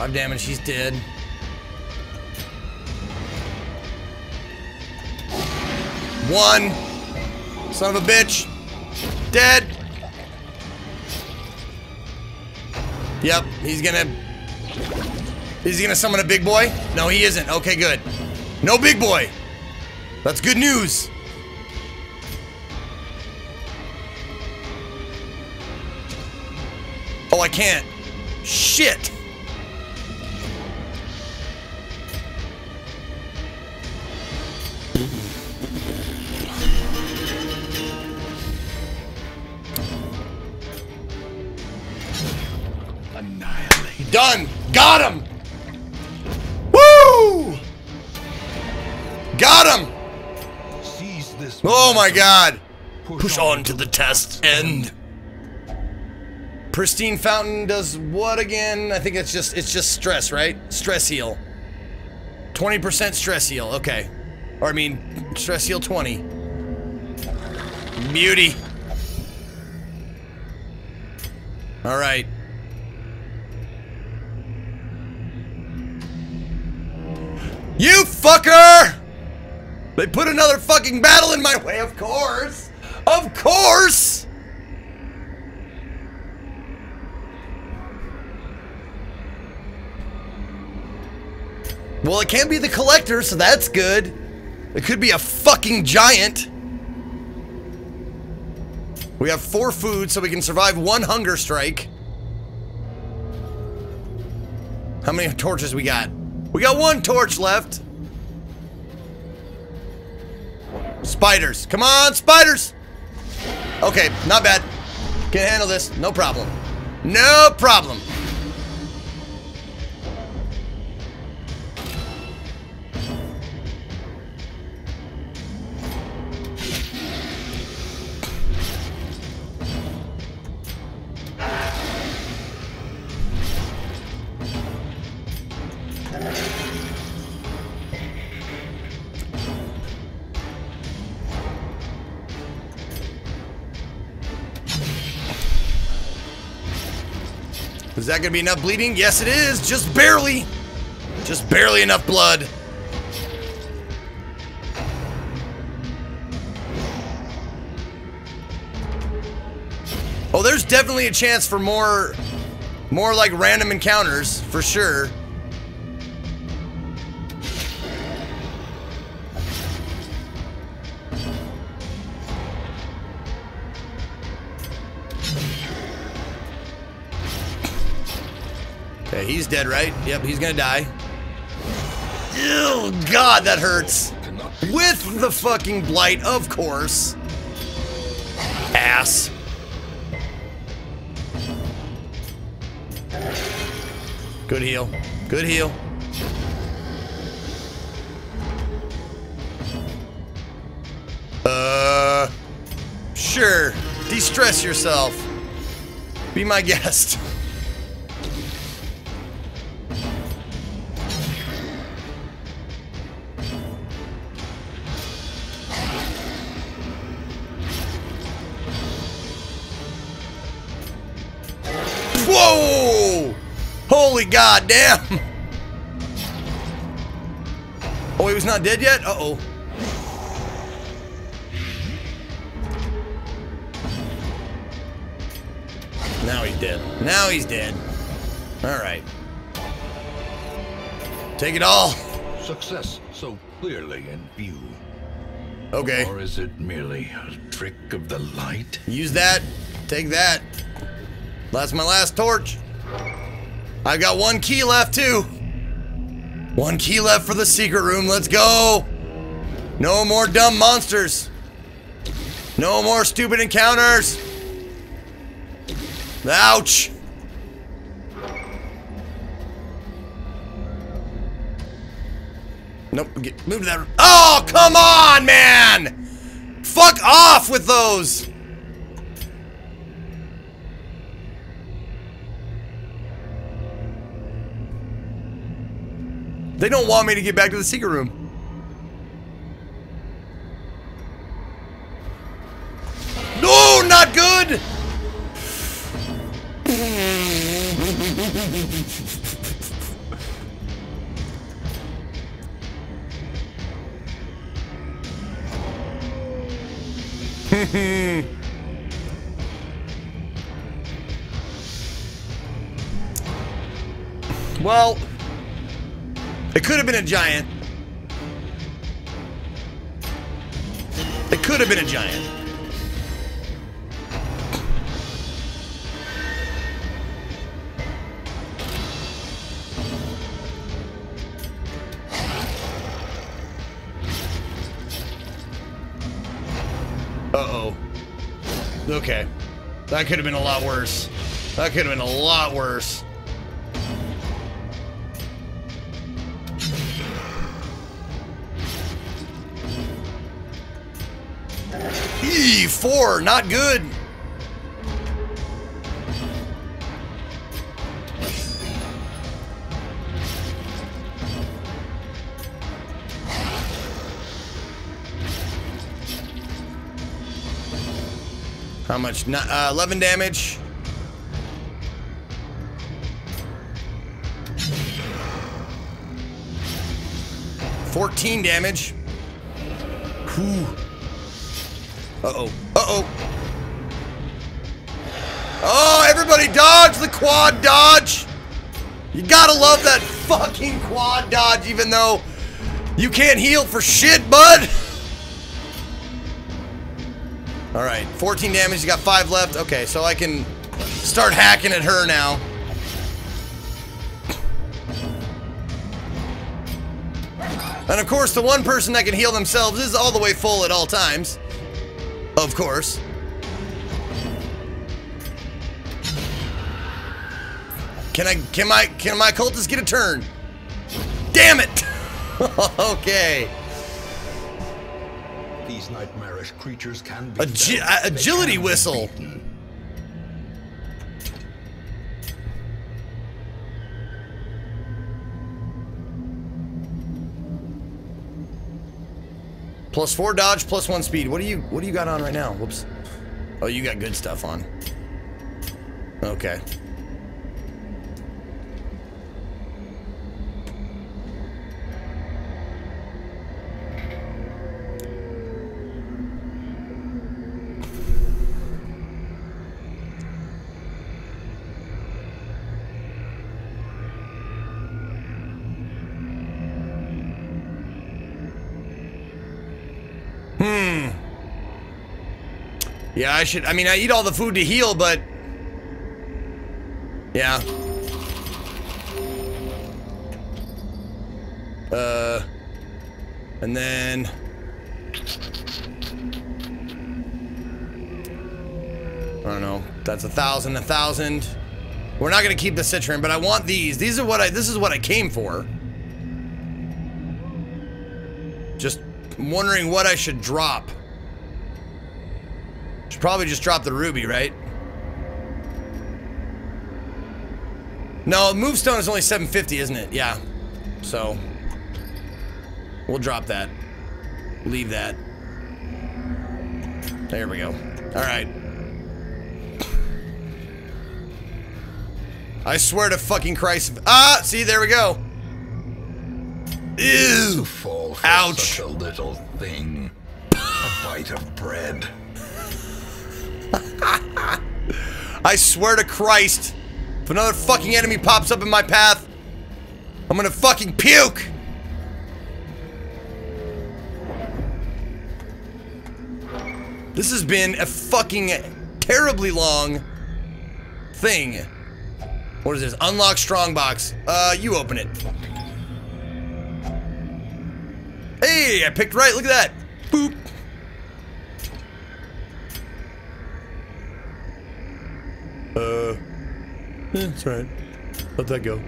Five damage, he's dead. One! Son of a bitch! Dead! Yep, he's gonna... Is he gonna summon a big boy? No, he isn't. Okay, good. No big boy! That's good news! Oh, I can't. Shit! Done. Got him. Woo! Got him. Oh my god. Push, Push on to the test end. Pristine fountain does what again? I think it's just it's just stress, right? Stress heal. 20% stress heal. Okay. Or I mean stress heal 20. Beauty. All right. You fucker! They put another fucking battle in my way, of course! Of course! Well, it can't be the collector, so that's good. It could be a fucking giant. We have four food, so we can survive one hunger strike. How many torches we got? We got one torch left. Spiders. Come on, spiders! Okay, not bad. Can handle this. No problem. No problem. That gonna be enough bleeding? Yes, it is. Just barely. Just barely enough blood. Oh, there's definitely a chance for more, more like random encounters, for sure. Dead, right? Yep, he's gonna die. Ew, God, that hurts. With the fucking blight, of course. Ass. Good heal. Good heal. Uh, sure. De-stress yourself. Be my guest. Goddamn! Oh, he was not dead yet? Uh-oh. Now he's dead. Now he's dead. Alright. Take it all. Success so clearly in view. Okay. Or is it merely a trick of the light? Use that. Take that. That's my last torch. I got one key left too. One key left for the secret room. Let's go. No more dumb monsters. No more stupid encounters. Ouch. Nope. Get, move to that. Oh, come on, man. Fuck off with those. They don't want me to get back to the secret room. No, not good. well, giant. It could have been a giant. Uh-oh. Okay. That could have been a lot worse. That could have been a lot worse. Four, not good. How much? Uh, 11 damage. Fourteen damage. Whew. Uh-oh. Uh-oh. Dodge the quad dodge! You gotta love that fucking quad dodge, even though you can't heal for shit, bud! Alright, 14 damage, you got 5 left. Okay, so I can start hacking at her now. And of course, the one person that can heal themselves is all the way full at all times. Of course. Can I, can my, can my cultist get a turn? Damn it! okay. These nightmarish creatures can be Agi- fed. agility can whistle. beaten. Plus four dodge, plus one speed. What do you what do you got on right now? Whoops. Oh, you got good stuff on. Okay. Yeah, I should. I mean, I eat all the food to heal, but yeah. Uh, and then I don't know. That's a thousand, a thousand. We're not gonna keep the citrine, but I want these. These are what I. This is what I came for. Just wondering what I should drop. Should probably just drop the ruby, right? No, move stone is only 750, isn't it? Yeah. So we'll drop that. Leave that. There we go. All right. I swear to fucking Christ. Ah, see, there we go. Ew. Fall for Ouch. such a little thing. A bite of bread. I swear to Christ, if another fucking enemy pops up in my path, I'm gonna fucking puke! This has been a fucking terribly long thing. What is this? Unlock strongbox. Uh, you open it. Hey, I picked right. Look at that. Boop. Uh, right. Let that go.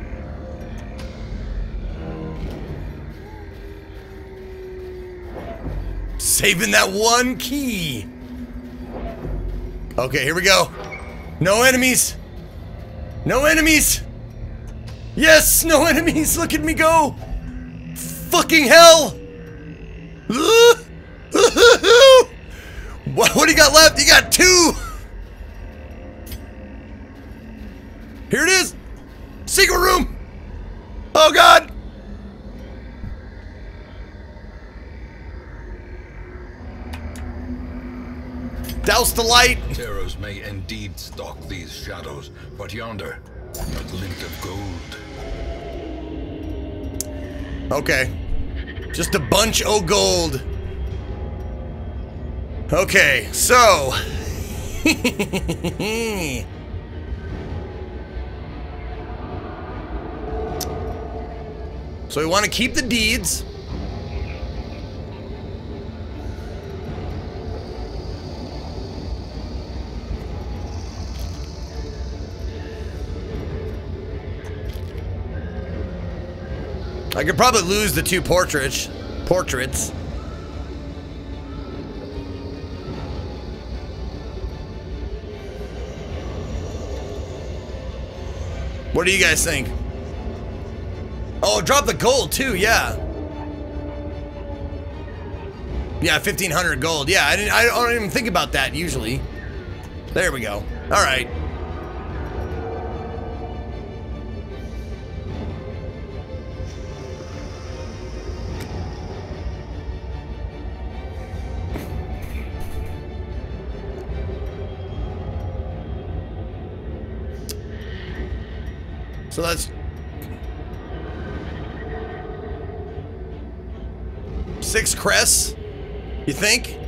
Saving that one key. Okay, here we go. No enemies. No enemies. Yes, no enemies. Look at me go. Fucking hell. what, what do you got left? You got two. Here it is! Secret room! Oh god! Douse the light! Terrors may indeed stalk these shadows, but yonder, a glint of gold. Okay. Just a bunch of gold. Okay, so. So we want to keep the deeds. I could probably lose the two portraits. Portraits. What do you guys think? Oh, drop the gold too, yeah. Yeah, 1500 gold. Yeah, I, didn't, I don't even think about that usually. There we go. All right. Six crests. You think?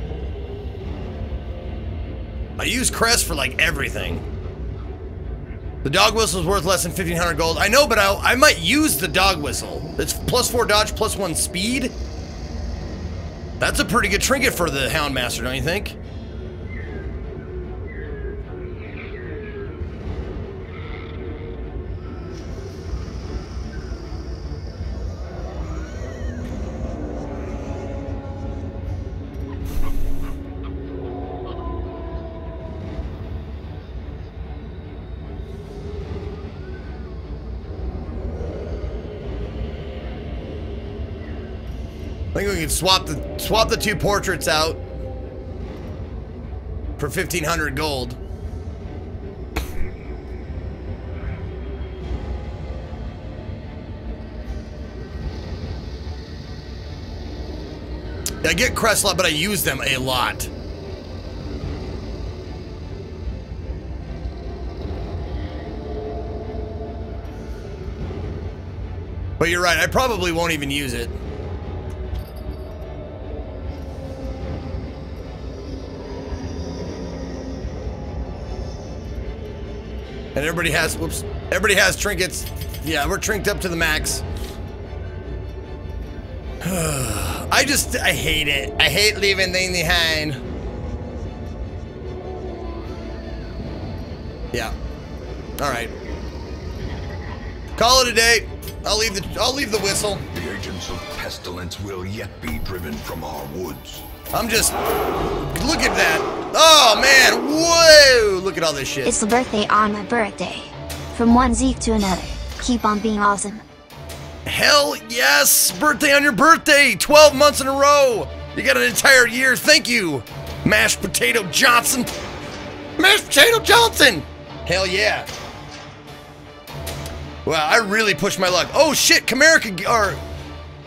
I use crest for like everything. The dog whistle is worth less than 1500 gold. I know, but I, I might use the dog whistle. It's plus four dodge, plus one speed. That's a pretty good trinket for the Houndmaster, don't you think? Can swap the swap the two portraits out for 1500 gold. I get crest a lot, but I use them a lot. But you're right, I probably won't even use it. And everybody has, whoops, everybody has trinkets. Yeah, we're trinked up to the max. I just, I hate it. I hate leaving things behind. Yeah. All right. Call it a day. I'll leave the, I'll leave the whistle. The agents of pestilence will yet be driven from our woods. I'm just, look at that. Oh man, whoa! Look at all this shit. It's the birthday on my birthday. From one Zeke to another. Keep on being awesome. Hell yes! Birthday on your birthday! 12 months in a row! You got an entire year, thank you! Mashed Potato Johnson! Mashed Potato Johnson! Hell yeah! Wow, I really pushed my luck. Oh shit, Camerica, or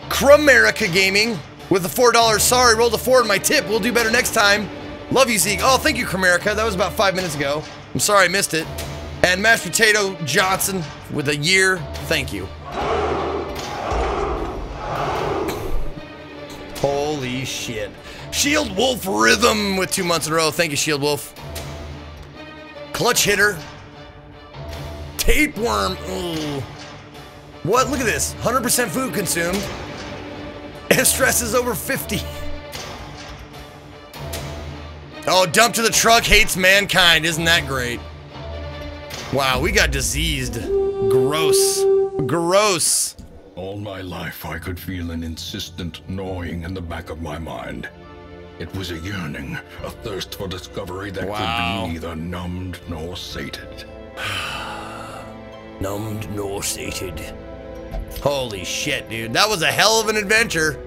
Crumerica Gaming with the $4. Sorry, rolled a 4 in my tip. We'll do better next time. Love you, Zeke. Oh, thank you, Crumerica. That was about five minutes ago. I'm sorry I missed it. And Mashed Potato Johnson with a year. Thank you. Holy shit. Shield Wolf Rhythm with two months in a row. Thank you, Shield Wolf. Clutch Hitter. Tapeworm. Ooh. What? Look at this. 100% food consumed. And stress is over 50. Oh, dump to the truck hates mankind. Isn't that great? Wow, we got diseased. Gross. Gross. All my life, I could feel an insistent gnawing in the back of my mind. It was a yearning, a thirst for discovery that Wow. could be neither numbed nor sated. Numbed nor sated. Holy shit, dude. That was a hell of an adventure.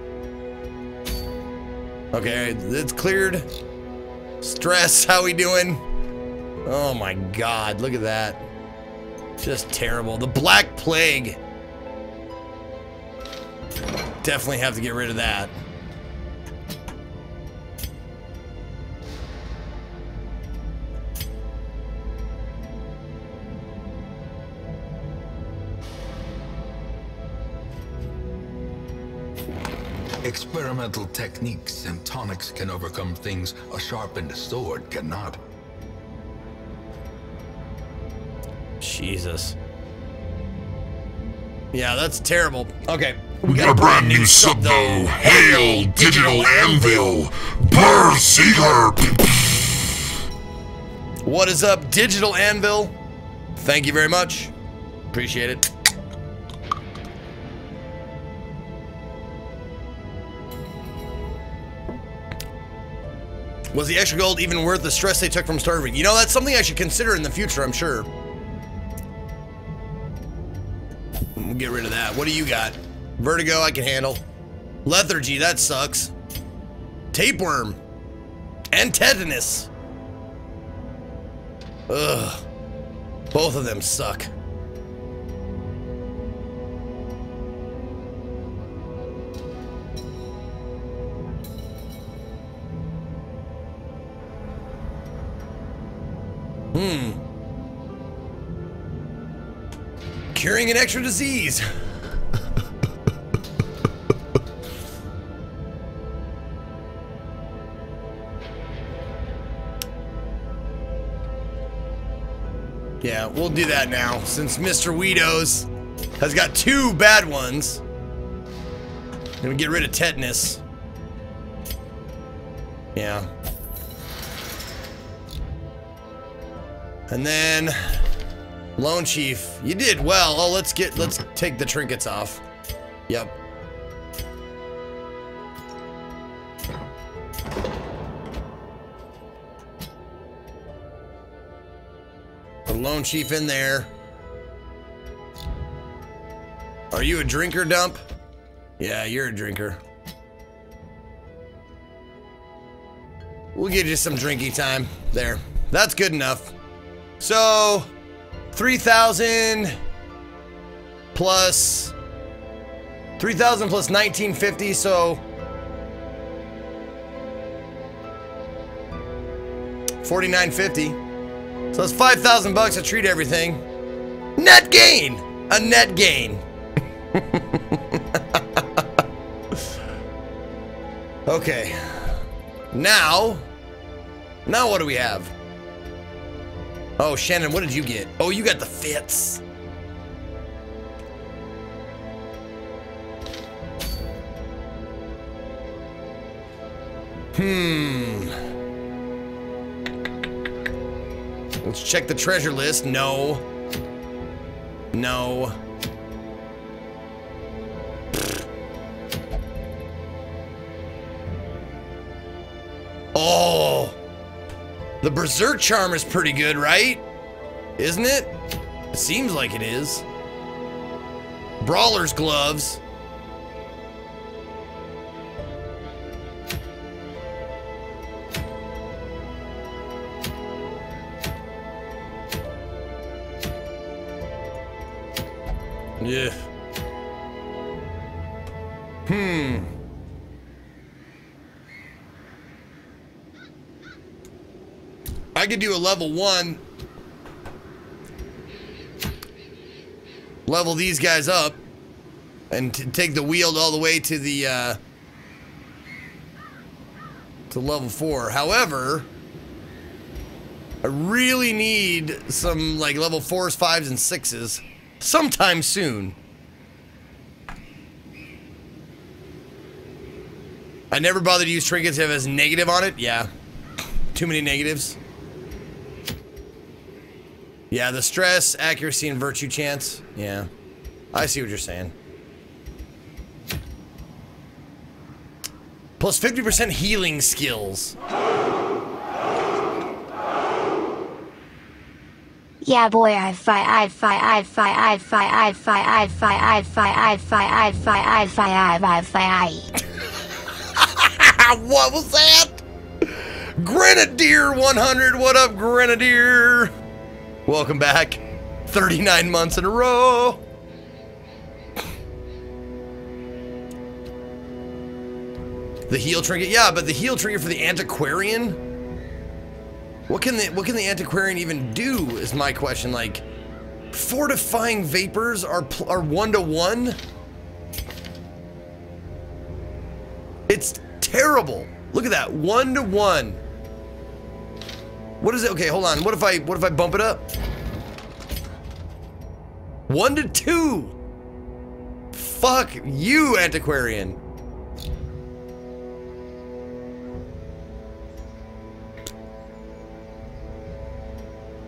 Okay, it's cleared. Stress, how we doing? Oh my god, look at that. Just terrible. The Black Plague. Definitely have to get rid of that. Experimental techniques and tonics can overcome things a sharpened sword cannot. Jesus. Yeah, that's terrible. Okay. We got a brand new sub though. Hail Digital Anvil. Burr Seeker. What is up, Digital Anvil? Thank you very much. Appreciate it. Was the extra gold even worth the stress they took from starving? You know, that's something I should consider in the future, I'm sure. We'll get rid of that. What do you got? Vertigo, I can handle. Lethargy, that sucks. Tapeworm. And tetanus. Ugh. Both of them suck. Hmm. Curing an extra disease. yeah, we'll do that now since Mr. Weedos has got two bad ones. We get rid of tetanus. Yeah. And then Lone Chief, you did well. Oh, let's get let's take the trinkets off. Yep. The Lone Chief in there. Are you a drinker, Dump? Yeah, you're a drinker. We'll give you some drinky time. There. That's good enough. So, 3,000 plus 3,000 plus 1950, so 4950. So that's 5,000 bucks to treat everything. Net gain! A net gain. okay. Now, now what do we have? Oh, Shannon, what did you get? Oh, you got the fits. Hmm. Let's check the treasure list. No. No. The Berserk Charm is pretty good, right? Isn't it? It seems like it is. Brawler's Gloves. Yeah. Hmm. Could do a level one. Level these guys up. And take the wield all the way to the, uh, to level four. However, I really need some, like, level fours, fives, and sixes sometime soon. I never bothered to use trinkets it has negative on it. Yeah. Too many negatives. Yeah, the stress, accuracy, and virtue chance. Yeah. I see what you're saying. Plus 50% healing skills. Yeah, boy, I fight, I fight, I fight, I fight, I fight, I fight, I fight, I fight, I fight, I fight, I fight, I what was that? Grenadier 100, what up, Grenadier? Welcome back. 39 months in a row. The heal trinket, yeah, but the heal trinket for the antiquarian? What can the what can the antiquarian even do? Is my question. Like, fortifying vapors are are one to one. It's terrible. Look at that, one to one. What is it? Okay, hold on. What if I what if I bump it up? One to two. Fuck you, antiquarian.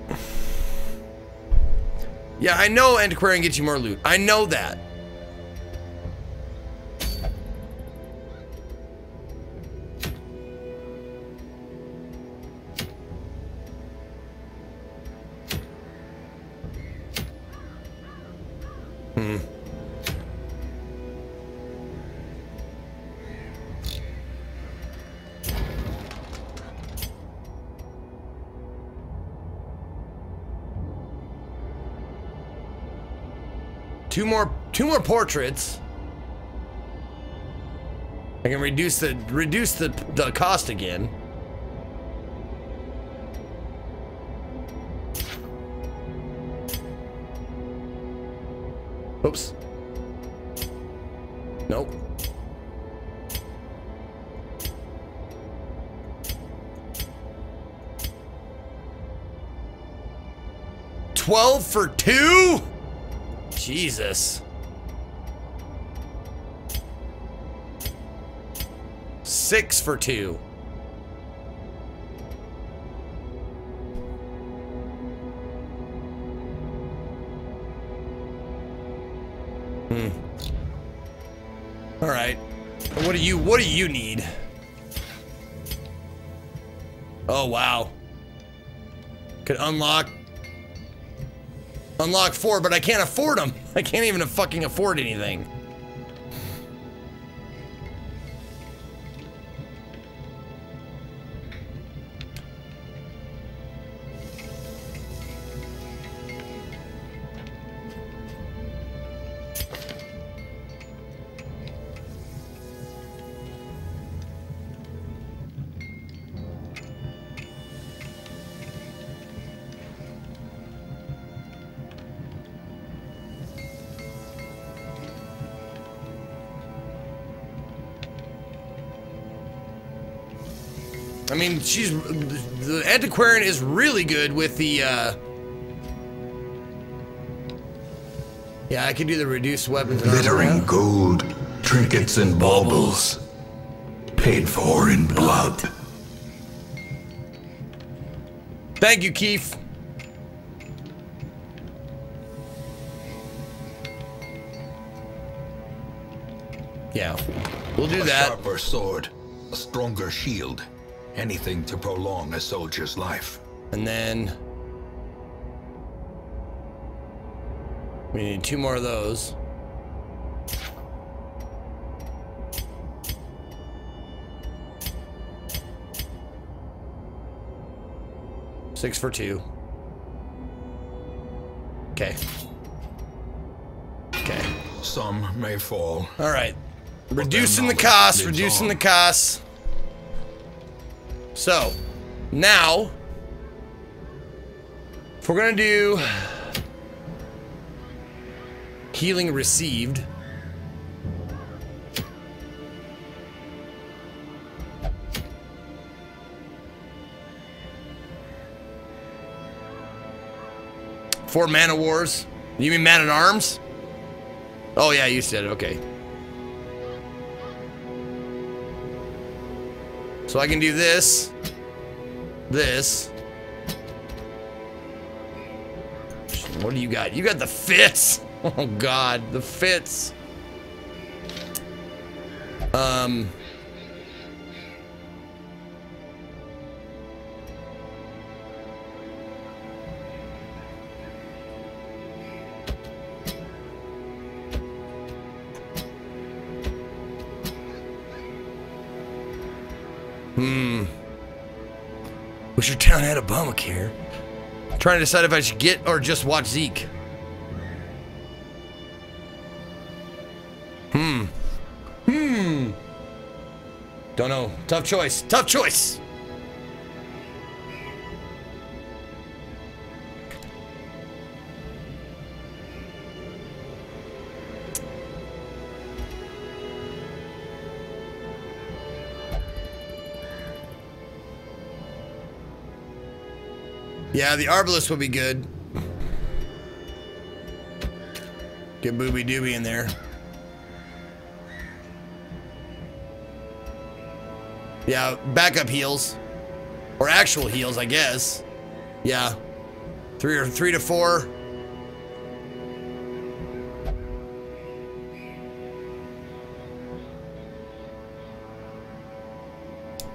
Yeah, I know antiquarian gets you more loot. I know that. Two more two more portraits. I can reduce the reduce the the cost again. Oops. Nope. Twelve for two? Jesus. Six for two. Hmm. All right. What do you what do you need? Oh wow. Could unlock unlock four, but I can't afford them. I can't even fucking afford anything. She's the antiquarian is really good with the. uh... Yeah, I can do the reduced weapons. Glittering gold, trinkets and baubles. Paid for in blood. Thank you, Keith. Yeah, we'll do A that. sharper sword, a stronger shield. Anything to prolong a soldier's life. And then we need two more of those. Six for two. Okay. Okay. Some may fall. All right. Reducing the knowledge cost, reducing on. the costs. So, now, if we're gonna do healing received, four mana wars. You mean man at arms? Oh yeah, you said it. Okay. So I can do this, this. What do you got? You got the fits. Oh God, the fits. Um. Hmm. Wish your town had Obamacare. Trying to decide if I should get or just watch Zeke. Hmm. Hmm. Don't know. Tough choice. Tough choice. Yeah, the Arbalest will be good. Get Booby Dooby in there. Yeah, backup heals. Or actual heals, I guess. Yeah. Three or three to four.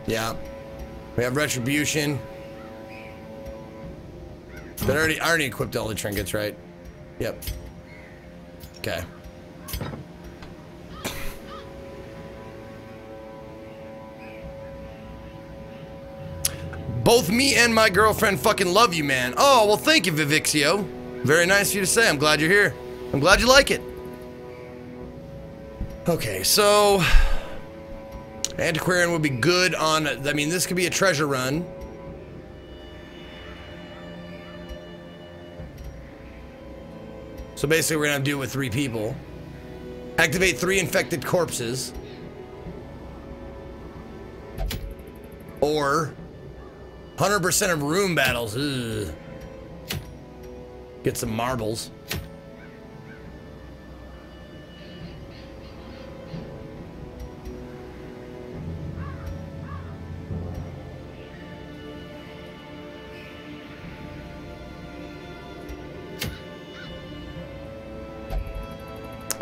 Yeah. We have retribution. But I already, I already equipped all the trinkets, right? Yep. Okay. Both me and my girlfriend fucking love you, man. Oh, well, thank you, Vivixio. Very nice of you to say. I'm glad you're here. I'm glad you like it. Okay, so Antiquarian would be good on. I mean, this could be a treasure run. So basically, we're gonna do it with three people. Activate three infected corpses. Or 100% of room battles. Ugh. Get some marbles.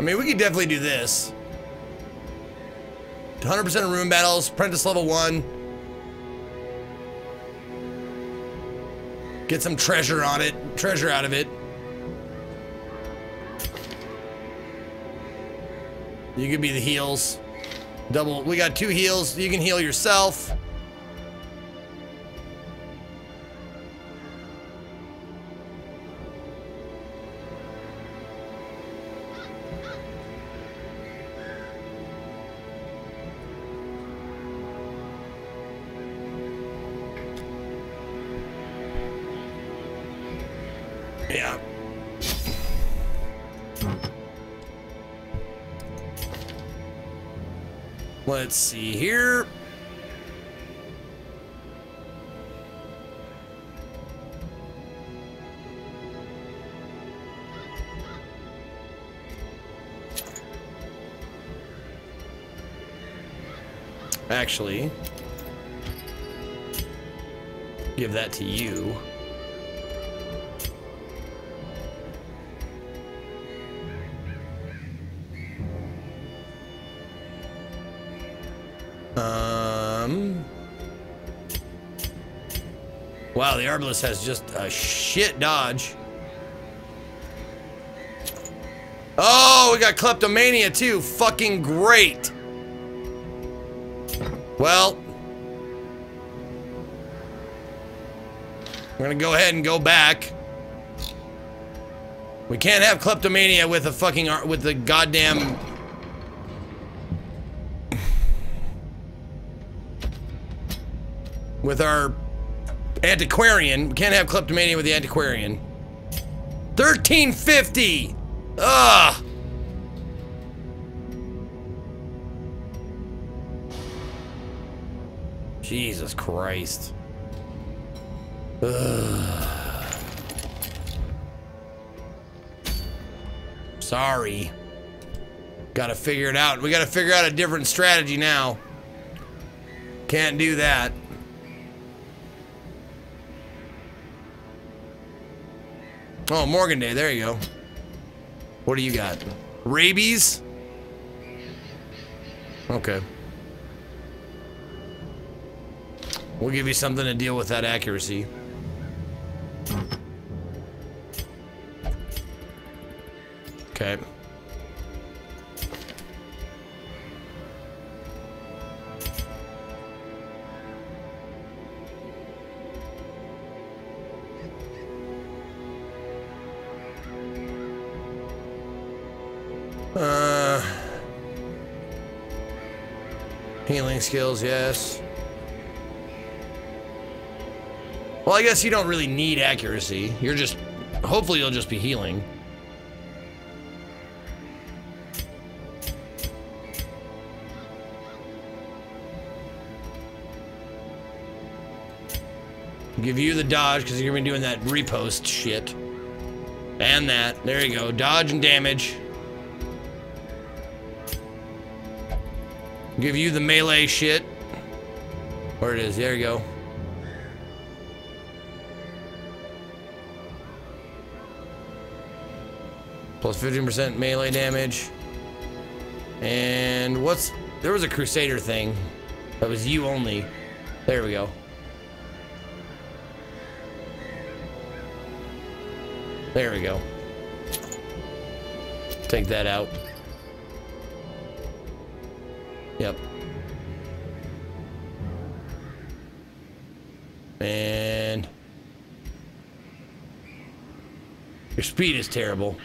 Mean, we could definitely do this. 100% of room battles, apprentice level 1. Get some treasure on it, treasure out of it. You could be the heals. Double, we got two heals. You can heal yourself. Let's see here. Actually, give that to you. Has just a shit dodge. Oh, we got kleptomania too. Fucking great. Well, we're gonna go ahead and go back. We can't have kleptomania with a fucking with the goddamn with our antiquarian. We can't have kleptomania with the antiquarian. 1350! Ugh! Jesus Christ. Ugh. Sorry. Gotta figure it out. We gotta figure out a different strategy now. Can't do that. Oh, Morgan Day. There you go. What do you got? Rabies? Okay. We'll give you something to deal with that accuracy. Skills, yes. Well, I guess you don't really need accuracy. You're just, hopefully you'll just be healing. Give you the dodge because you're gonna be doing that riposte shit. And that. There you go. Dodge and damage. Give you the melee shit. Where it is. There you go. Plus 15% melee damage. And what's... There was a Crusader thing. That was you only. There we go. There we go. Take that out. Yep. And your speed is terrible.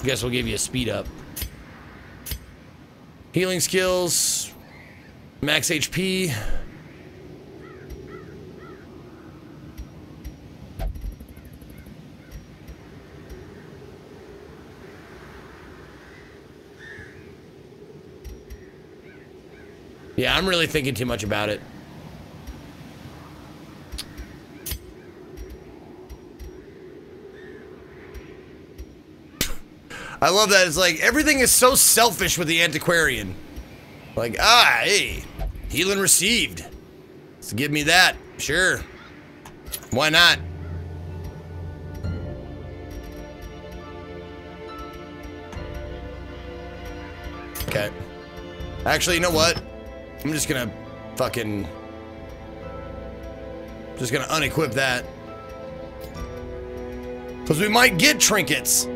I Guess we'll give you a speed up. Healing skills. Max HP. Yeah, I'm really thinking too much about it. I love that. It's like everything is so selfish with the antiquarian. Like, ah, hey, healing received. So give me that. Sure. Why not? Okay. Actually, you know what? I'm just gonna fucking. Just gonna unequip that. Because we might get trinkets.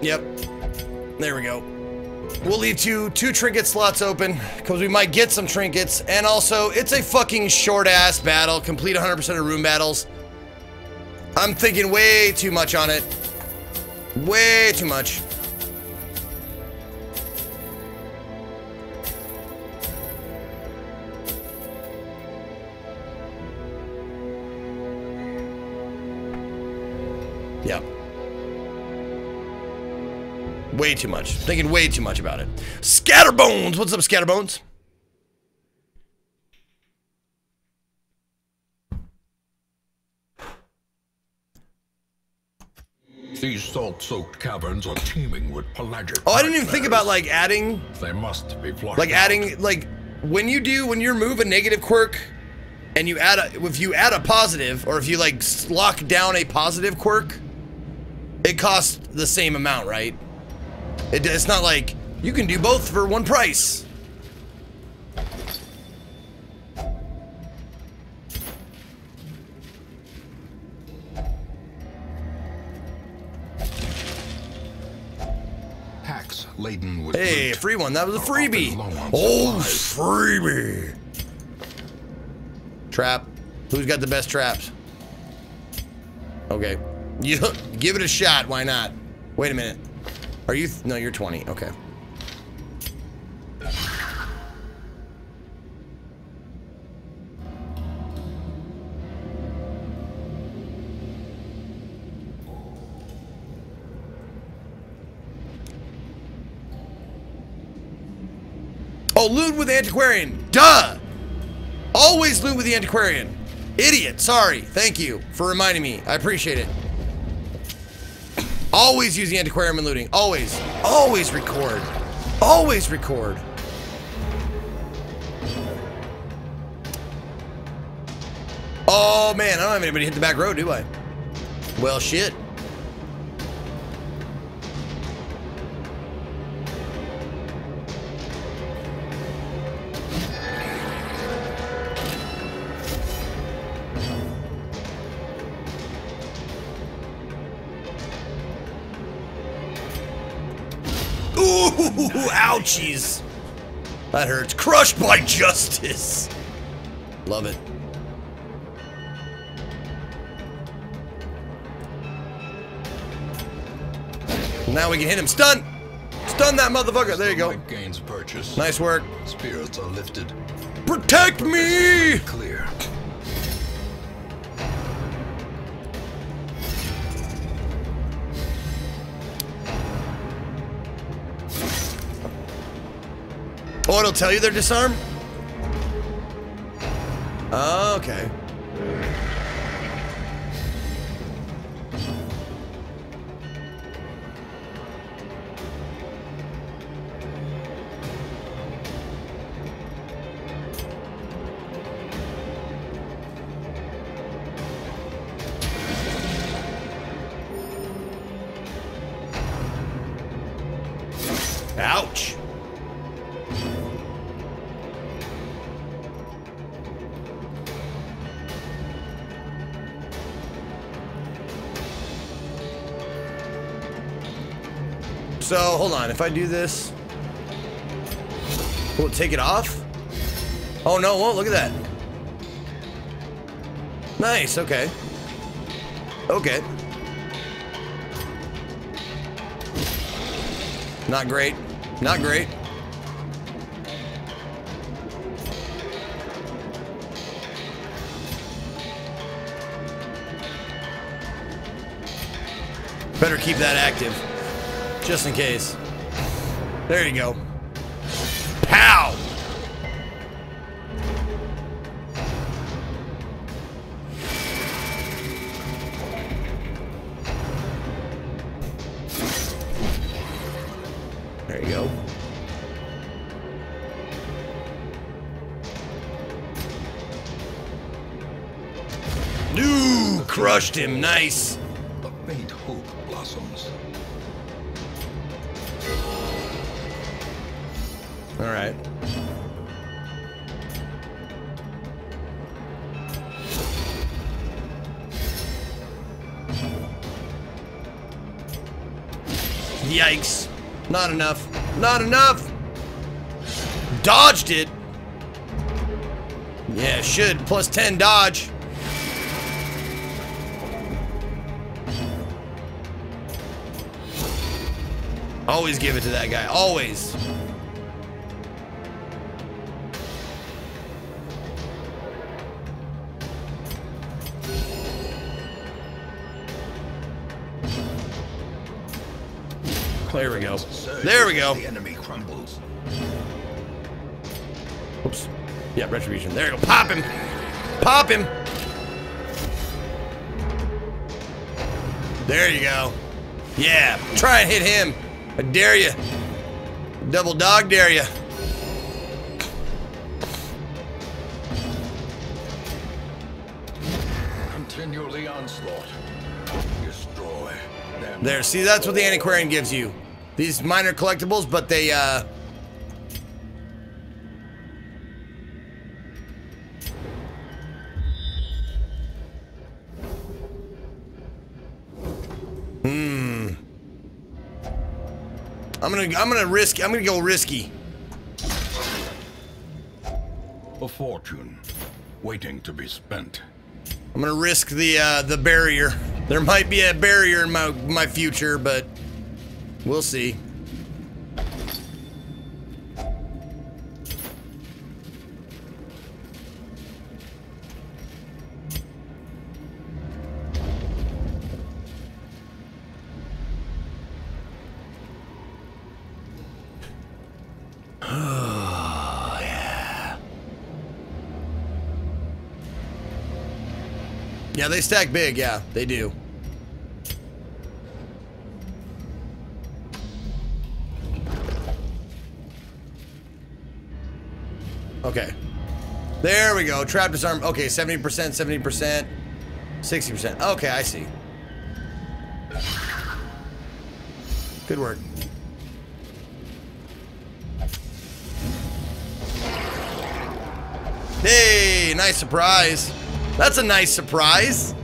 Yep. There we go. We'll leave two two trinket slots open because we might get some trinkets. And also, it's a fucking short ass battle. Complete 100% of room battles. I'm thinking way too much on it. Way too much. Too much. Thinking way too much about it. Scatterbones! What's up, Scatterbones? These salt-soaked caverns are teeming with pelagic. Oh, I didn't even think about like adding, They must be flushed like out. adding, like when you do when you remove a negative quirk, and you add a if you add a positive, or if you like lock down a positive quirk, it costs the same amount, right? It, it's not like you can do both for one price. Hacks laden with Hey, loot free one. That was a freebie. Oh, freebie. Trap. Who's got the best traps? Okay. You give it a shot. Why not? Wait a minute. Are you? No, you're 20. Okay. Oh, loot with the antiquarian. Duh. Always loot with the antiquarian. Idiot. Sorry. Thank you for reminding me. I appreciate it. Always use the antiquarian and looting. Always. Always record. Always record. Oh man, I don't have anybody hit the back road, do I? Well, shit. Ooh, ouchies. That hurts. Crushed by justice. Love it. Now we can hit him. Stun! Stun that motherfucker. There you go. Gains purchase. Nice work. Spirits are lifted. Protect me! Tell you they're disarmed? Oh, okay. On. If I do this, will it take it off? Oh, no, won't. Look at that. Nice. Okay. Okay. Not great. Not great. Better keep that active. Just in case. There you go. Pow! There you go. Ooh, crushed him. Nice. Not enough. Dodged it. Yeah, should. Plus 10 dodge. Always give it to that guy. Always. There we go. There we go. The enemy crumbles. Oops. Yeah, retribution. There you go. Pop him. Pop him. There you go. Yeah. Try and hit him. I dare you. Double dog dare you. Continue the onslaught. Destroy them. There. See, that's what the antiquarian gives you. These minor collectibles, but they, uh... Hmm. I'm gonna, I'm gonna risk, I'm gonna go risky. A fortune waiting to be spent. I'm gonna risk the, uh, the barrier. There might be a barrier in my, my future, but we'll see. Yeah, they stack big. Yeah, they do. Okay. There we go. Trap disarm. Okay, 70%, 70%, 60%. Okay, I see. Good work. Hey, nice surprise. That's a nice surprise.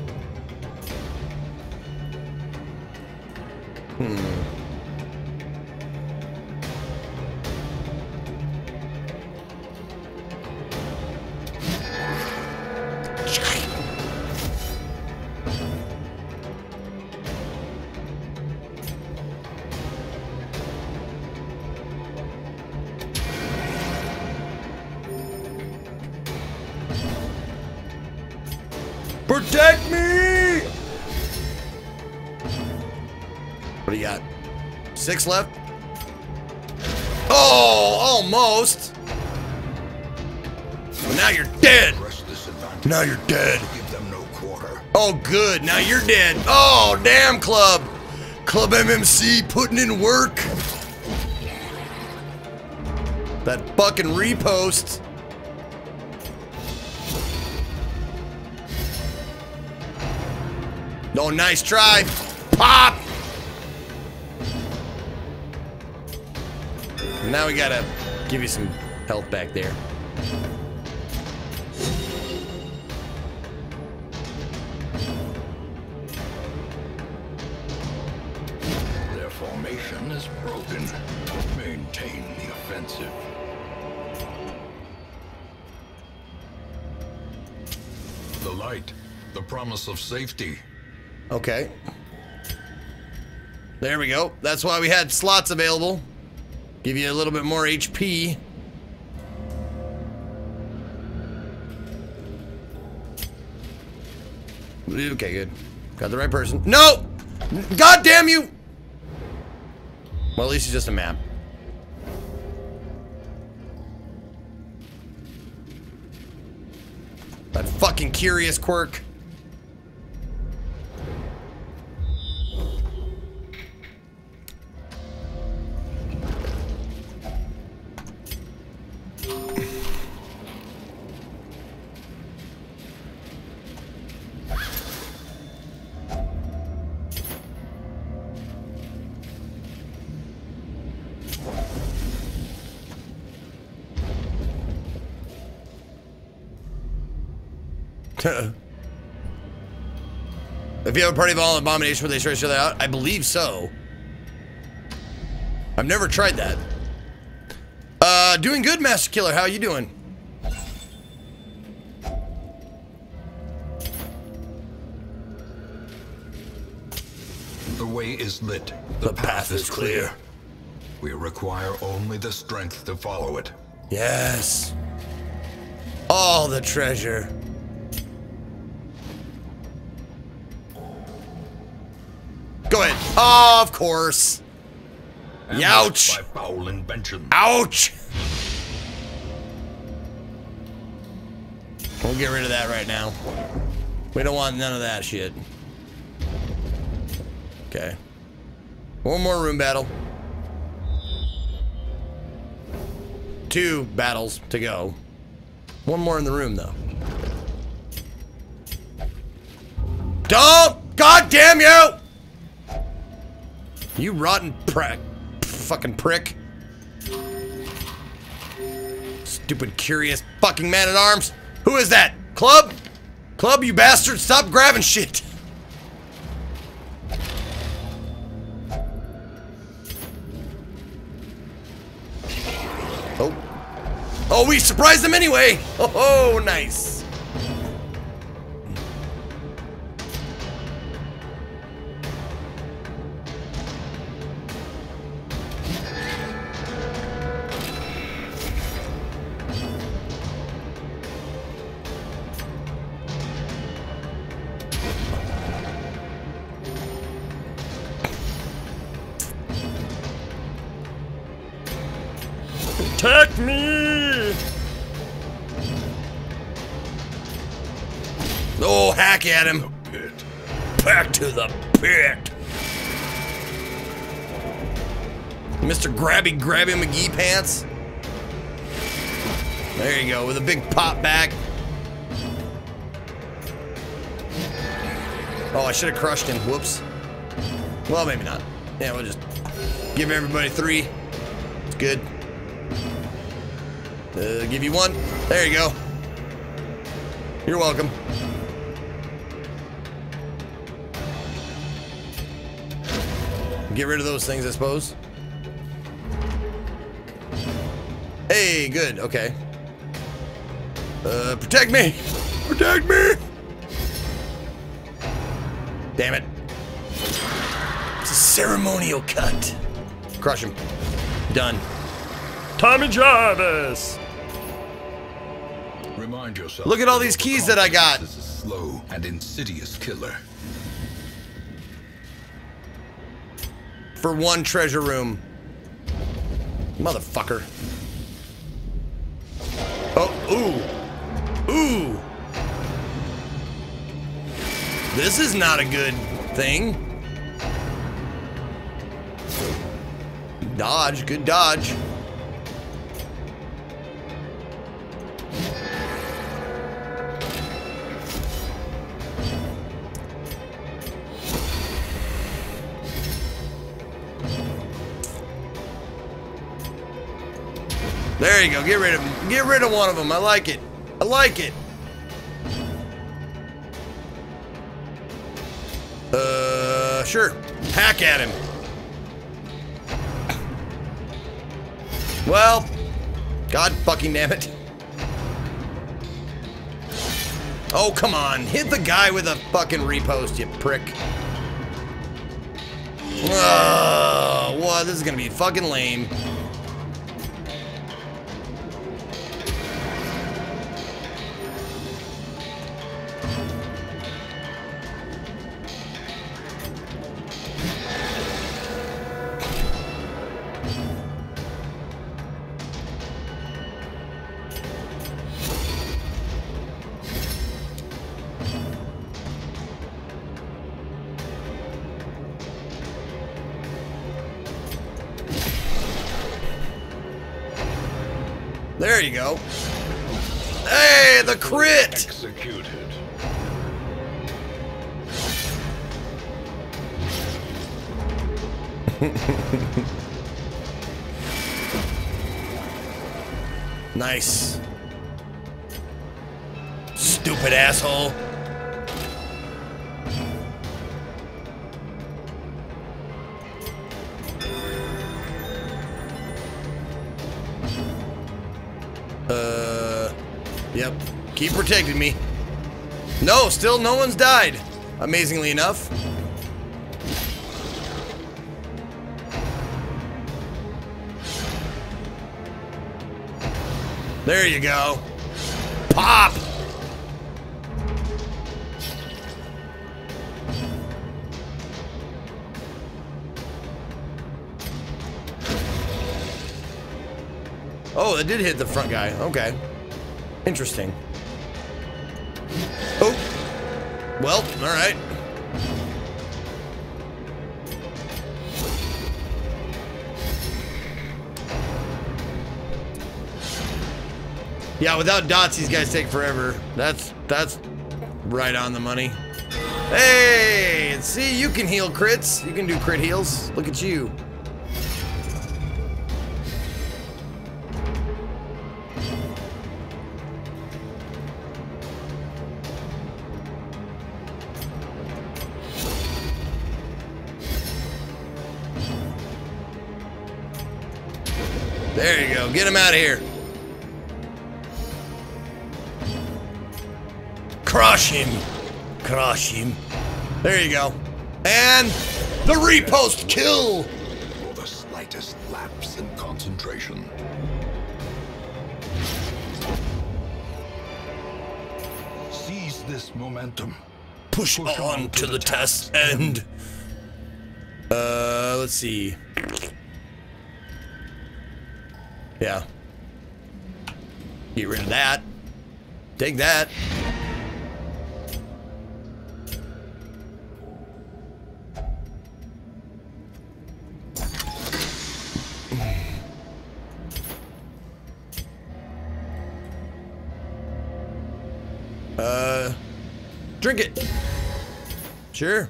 Now you're dead. Give them no quarter. Oh, good. Now you're dead. Oh, damn, Club. Club MMC putting in work. That fucking riposte. No, nice try. Pop. Now we gotta give you some health back there. Of safety. Okay. There we go. That's why we had slots available. Give you a little bit more HP. Okay, good. Got the right person. No! God damn you! Well, at least it's just a map. That fucking curious quirk. If you have a party of all abomination where they stress each other out, I believe so. I've never tried that. Uh, doing good, Master Killer. How are you doing? The way is lit. The path is clear. We require only the strength to follow it. Yes. All the treasure. Oh, of course. And Youch. By foul invention. Ouch. We'll get rid of that right now. We don't want none of that shit. Okay. One more room battle. Two battles to go. One more in the room, though. Don't! God damn you! You rotten prick. Fucking prick. Stupid, curious fucking man at arms. Who is that? Club? Club, you bastard, stop grabbing shit. Oh. Oh, we surprised them anyway. Oh, nice. Grabby Grabby McGee pants. There you go, with a big pop back. Oh, I should have crushed him. Whoops. Well, maybe not. Yeah, we'll just give everybody three. It's good. Uh, give you one. There you go. You're welcome. Get rid of those things, I suppose. Good. Okay. Uh, protect me! Protect me! Damn it. It's a ceremonial cut. Crush him. Done. Tommy Jarvis! Remind yourself. Look at all these keys that I got. This is a slow and insidious killer. For one treasure room. Motherfucker. Oh, ooh. Ooh. This is not a good thing. Dodge, good dodge. There you go. Get rid of them. Get rid of one of them. I like it. I like it. Uh, sure. Hack at him. Well, God fucking damn it. Oh, come on. Hit the guy with a fucking riposte, you prick. Oh, what? This is gonna be fucking lame. Amazingly enough. There you go. Pop! Oh, it did hit the front guy. Okay. Interesting. Alright. Yeah, without dots, these guys take forever. That's that's right on the money. Hey, see, you can heal crits. You can do crit heals. Look at you. Him out of here. Crush him. Crush him. There you go. And the riposte kill. For the slightest lapse in concentration. Seize this momentum. Push on to the test end. Uh, let's see. Yeah. Get rid of that. Take that. Uh, drink it. Sure.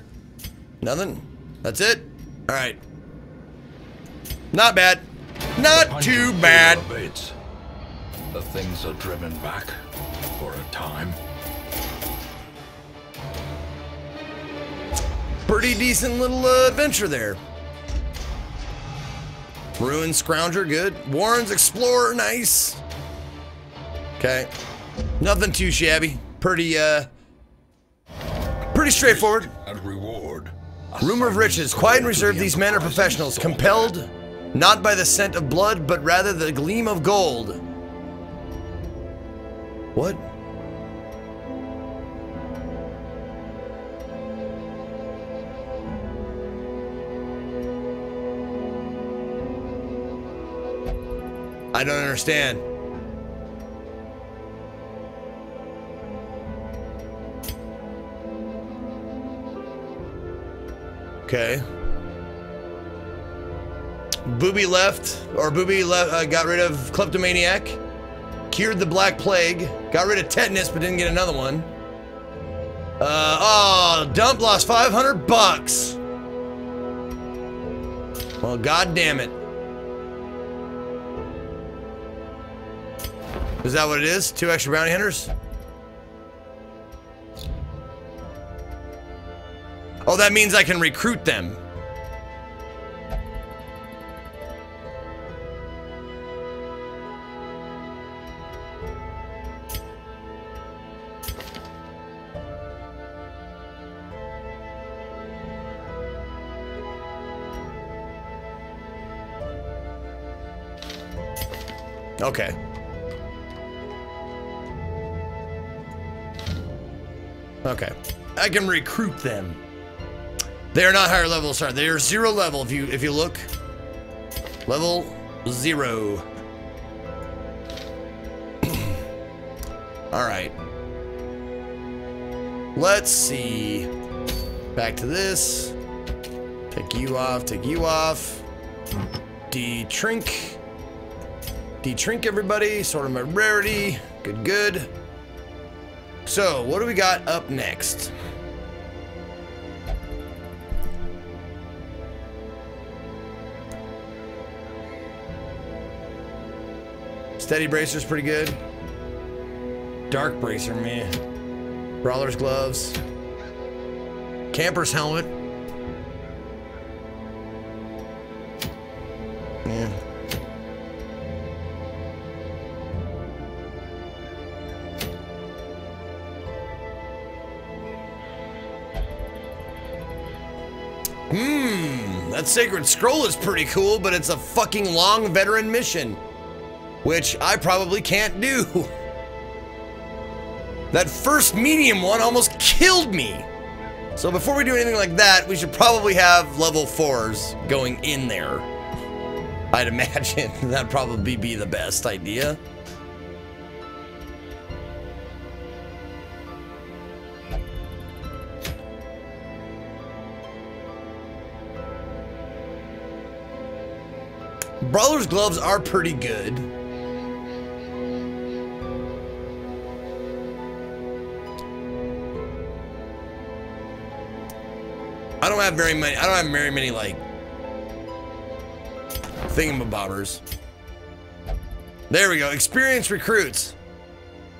Nothing. That's it. All right. Not bad. Not too bad. The things are driven back for a time. Pretty decent little uh, adventure there. Ruin Scrounger, good. Warren's Explorer, nice. Okay. Nothing too shabby. Pretty, uh, pretty straightforward. And reward. Rumor of riches. Quiet and reserved, these men are professionals, compelled not by the scent of blood, but rather the gleam of gold. What? I don't understand. Okay. Booby left, or Booby left, uh, got rid of Kleptomaniac, cured the Black Plague, got rid of Tetanus, but didn't get another one. Uh, oh, Dump lost 500 bucks. Well, god damn it. Is that what it is? Two extra bounty hunters? Oh, that means I can recruit them. Okay. Okay. I can recruit them. They are not higher level, sorry. They are zero level if you if you look. Level zero. Alright. Let's see. Back to this. Take you off, take you off. D-Trink. De-trink everybody, sort of my rarity. Good, good. So, what do we got up next? Steady Bracer's pretty good. Dark Bracer, man. Brawler's Gloves. Camper's Helmet. Yeah. That Sacred Scroll is pretty cool, but it's a fucking long veteran mission. Which I probably can't do. That first medium one almost killed me. So before we do anything like that, we should probably have level 4s going in there. I'd imagine that'd probably be the best idea. Brawler's gloves are pretty good. I don't have very many. I don't have very many like thingamabobbers. There we go. Experienced recruits.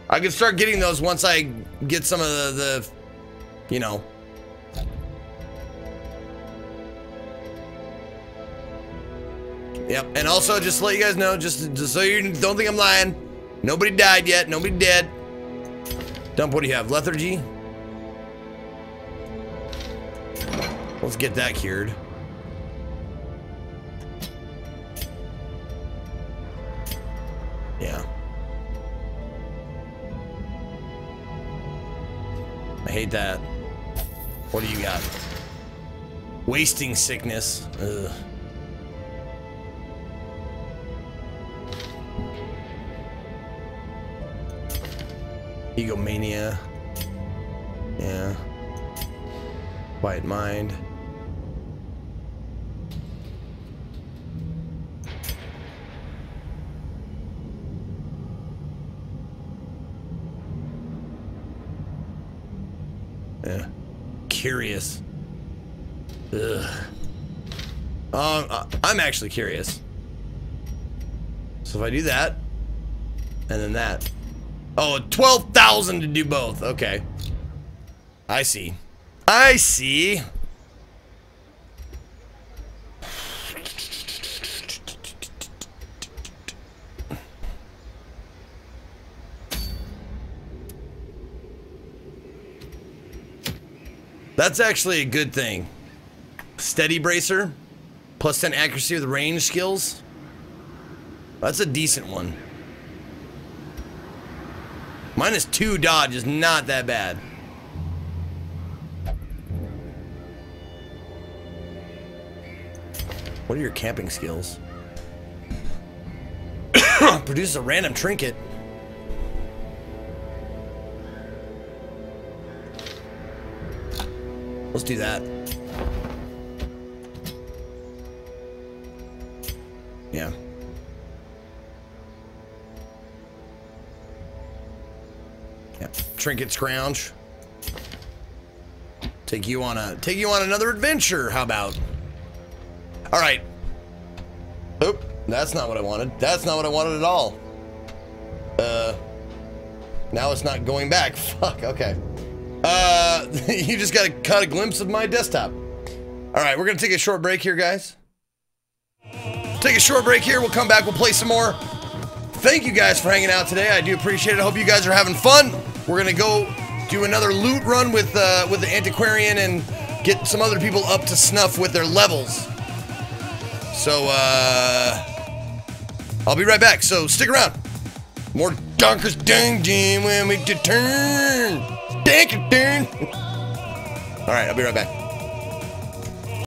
I can start getting those once I get some of the, the you know. Yep, and also just to let you guys know, just, just so you don't think I'm lying, nobody died yet, nobody dead. Dump, what do you have? Lethargy? Let's get that cured. Yeah. I hate that. What do you got? Wasting sickness. Ugh. Egomania. Yeah. Quiet mind. Yeah. Curious. Ugh. Um, uh, I'm actually curious. So if I do that, and then that. Oh, 12,000 to do both. Okay. I see. I see. That's actually a good thing. Steady bracer, plus 10 accuracy with range skills. That's a decent one. Minus two dodge is not that bad. What are your camping skills? Produces a random trinket. Let's do that. Yeah. Trinket scrounge. Take you on a take you on another adventure. How about? All right. Oop, that's not what I wanted. That's not what I wanted at all. Uh, now it's not going back. Fuck. Okay. Uh, you just got to cut a glimpse of my desktop. All right, we're gonna take a short break here, guys. Take a short break here. We'll come back. We'll play some more. Thank you guys for hanging out today. I do appreciate it. I hope you guys are having fun. We're gonna go do another loot run with uh, with the antiquarian and get some other people up to snuff with their levels. So uh, I'll be right back. So stick around. More Donkers Dung Jam when we return. Dank turn. All right, I'll be right back.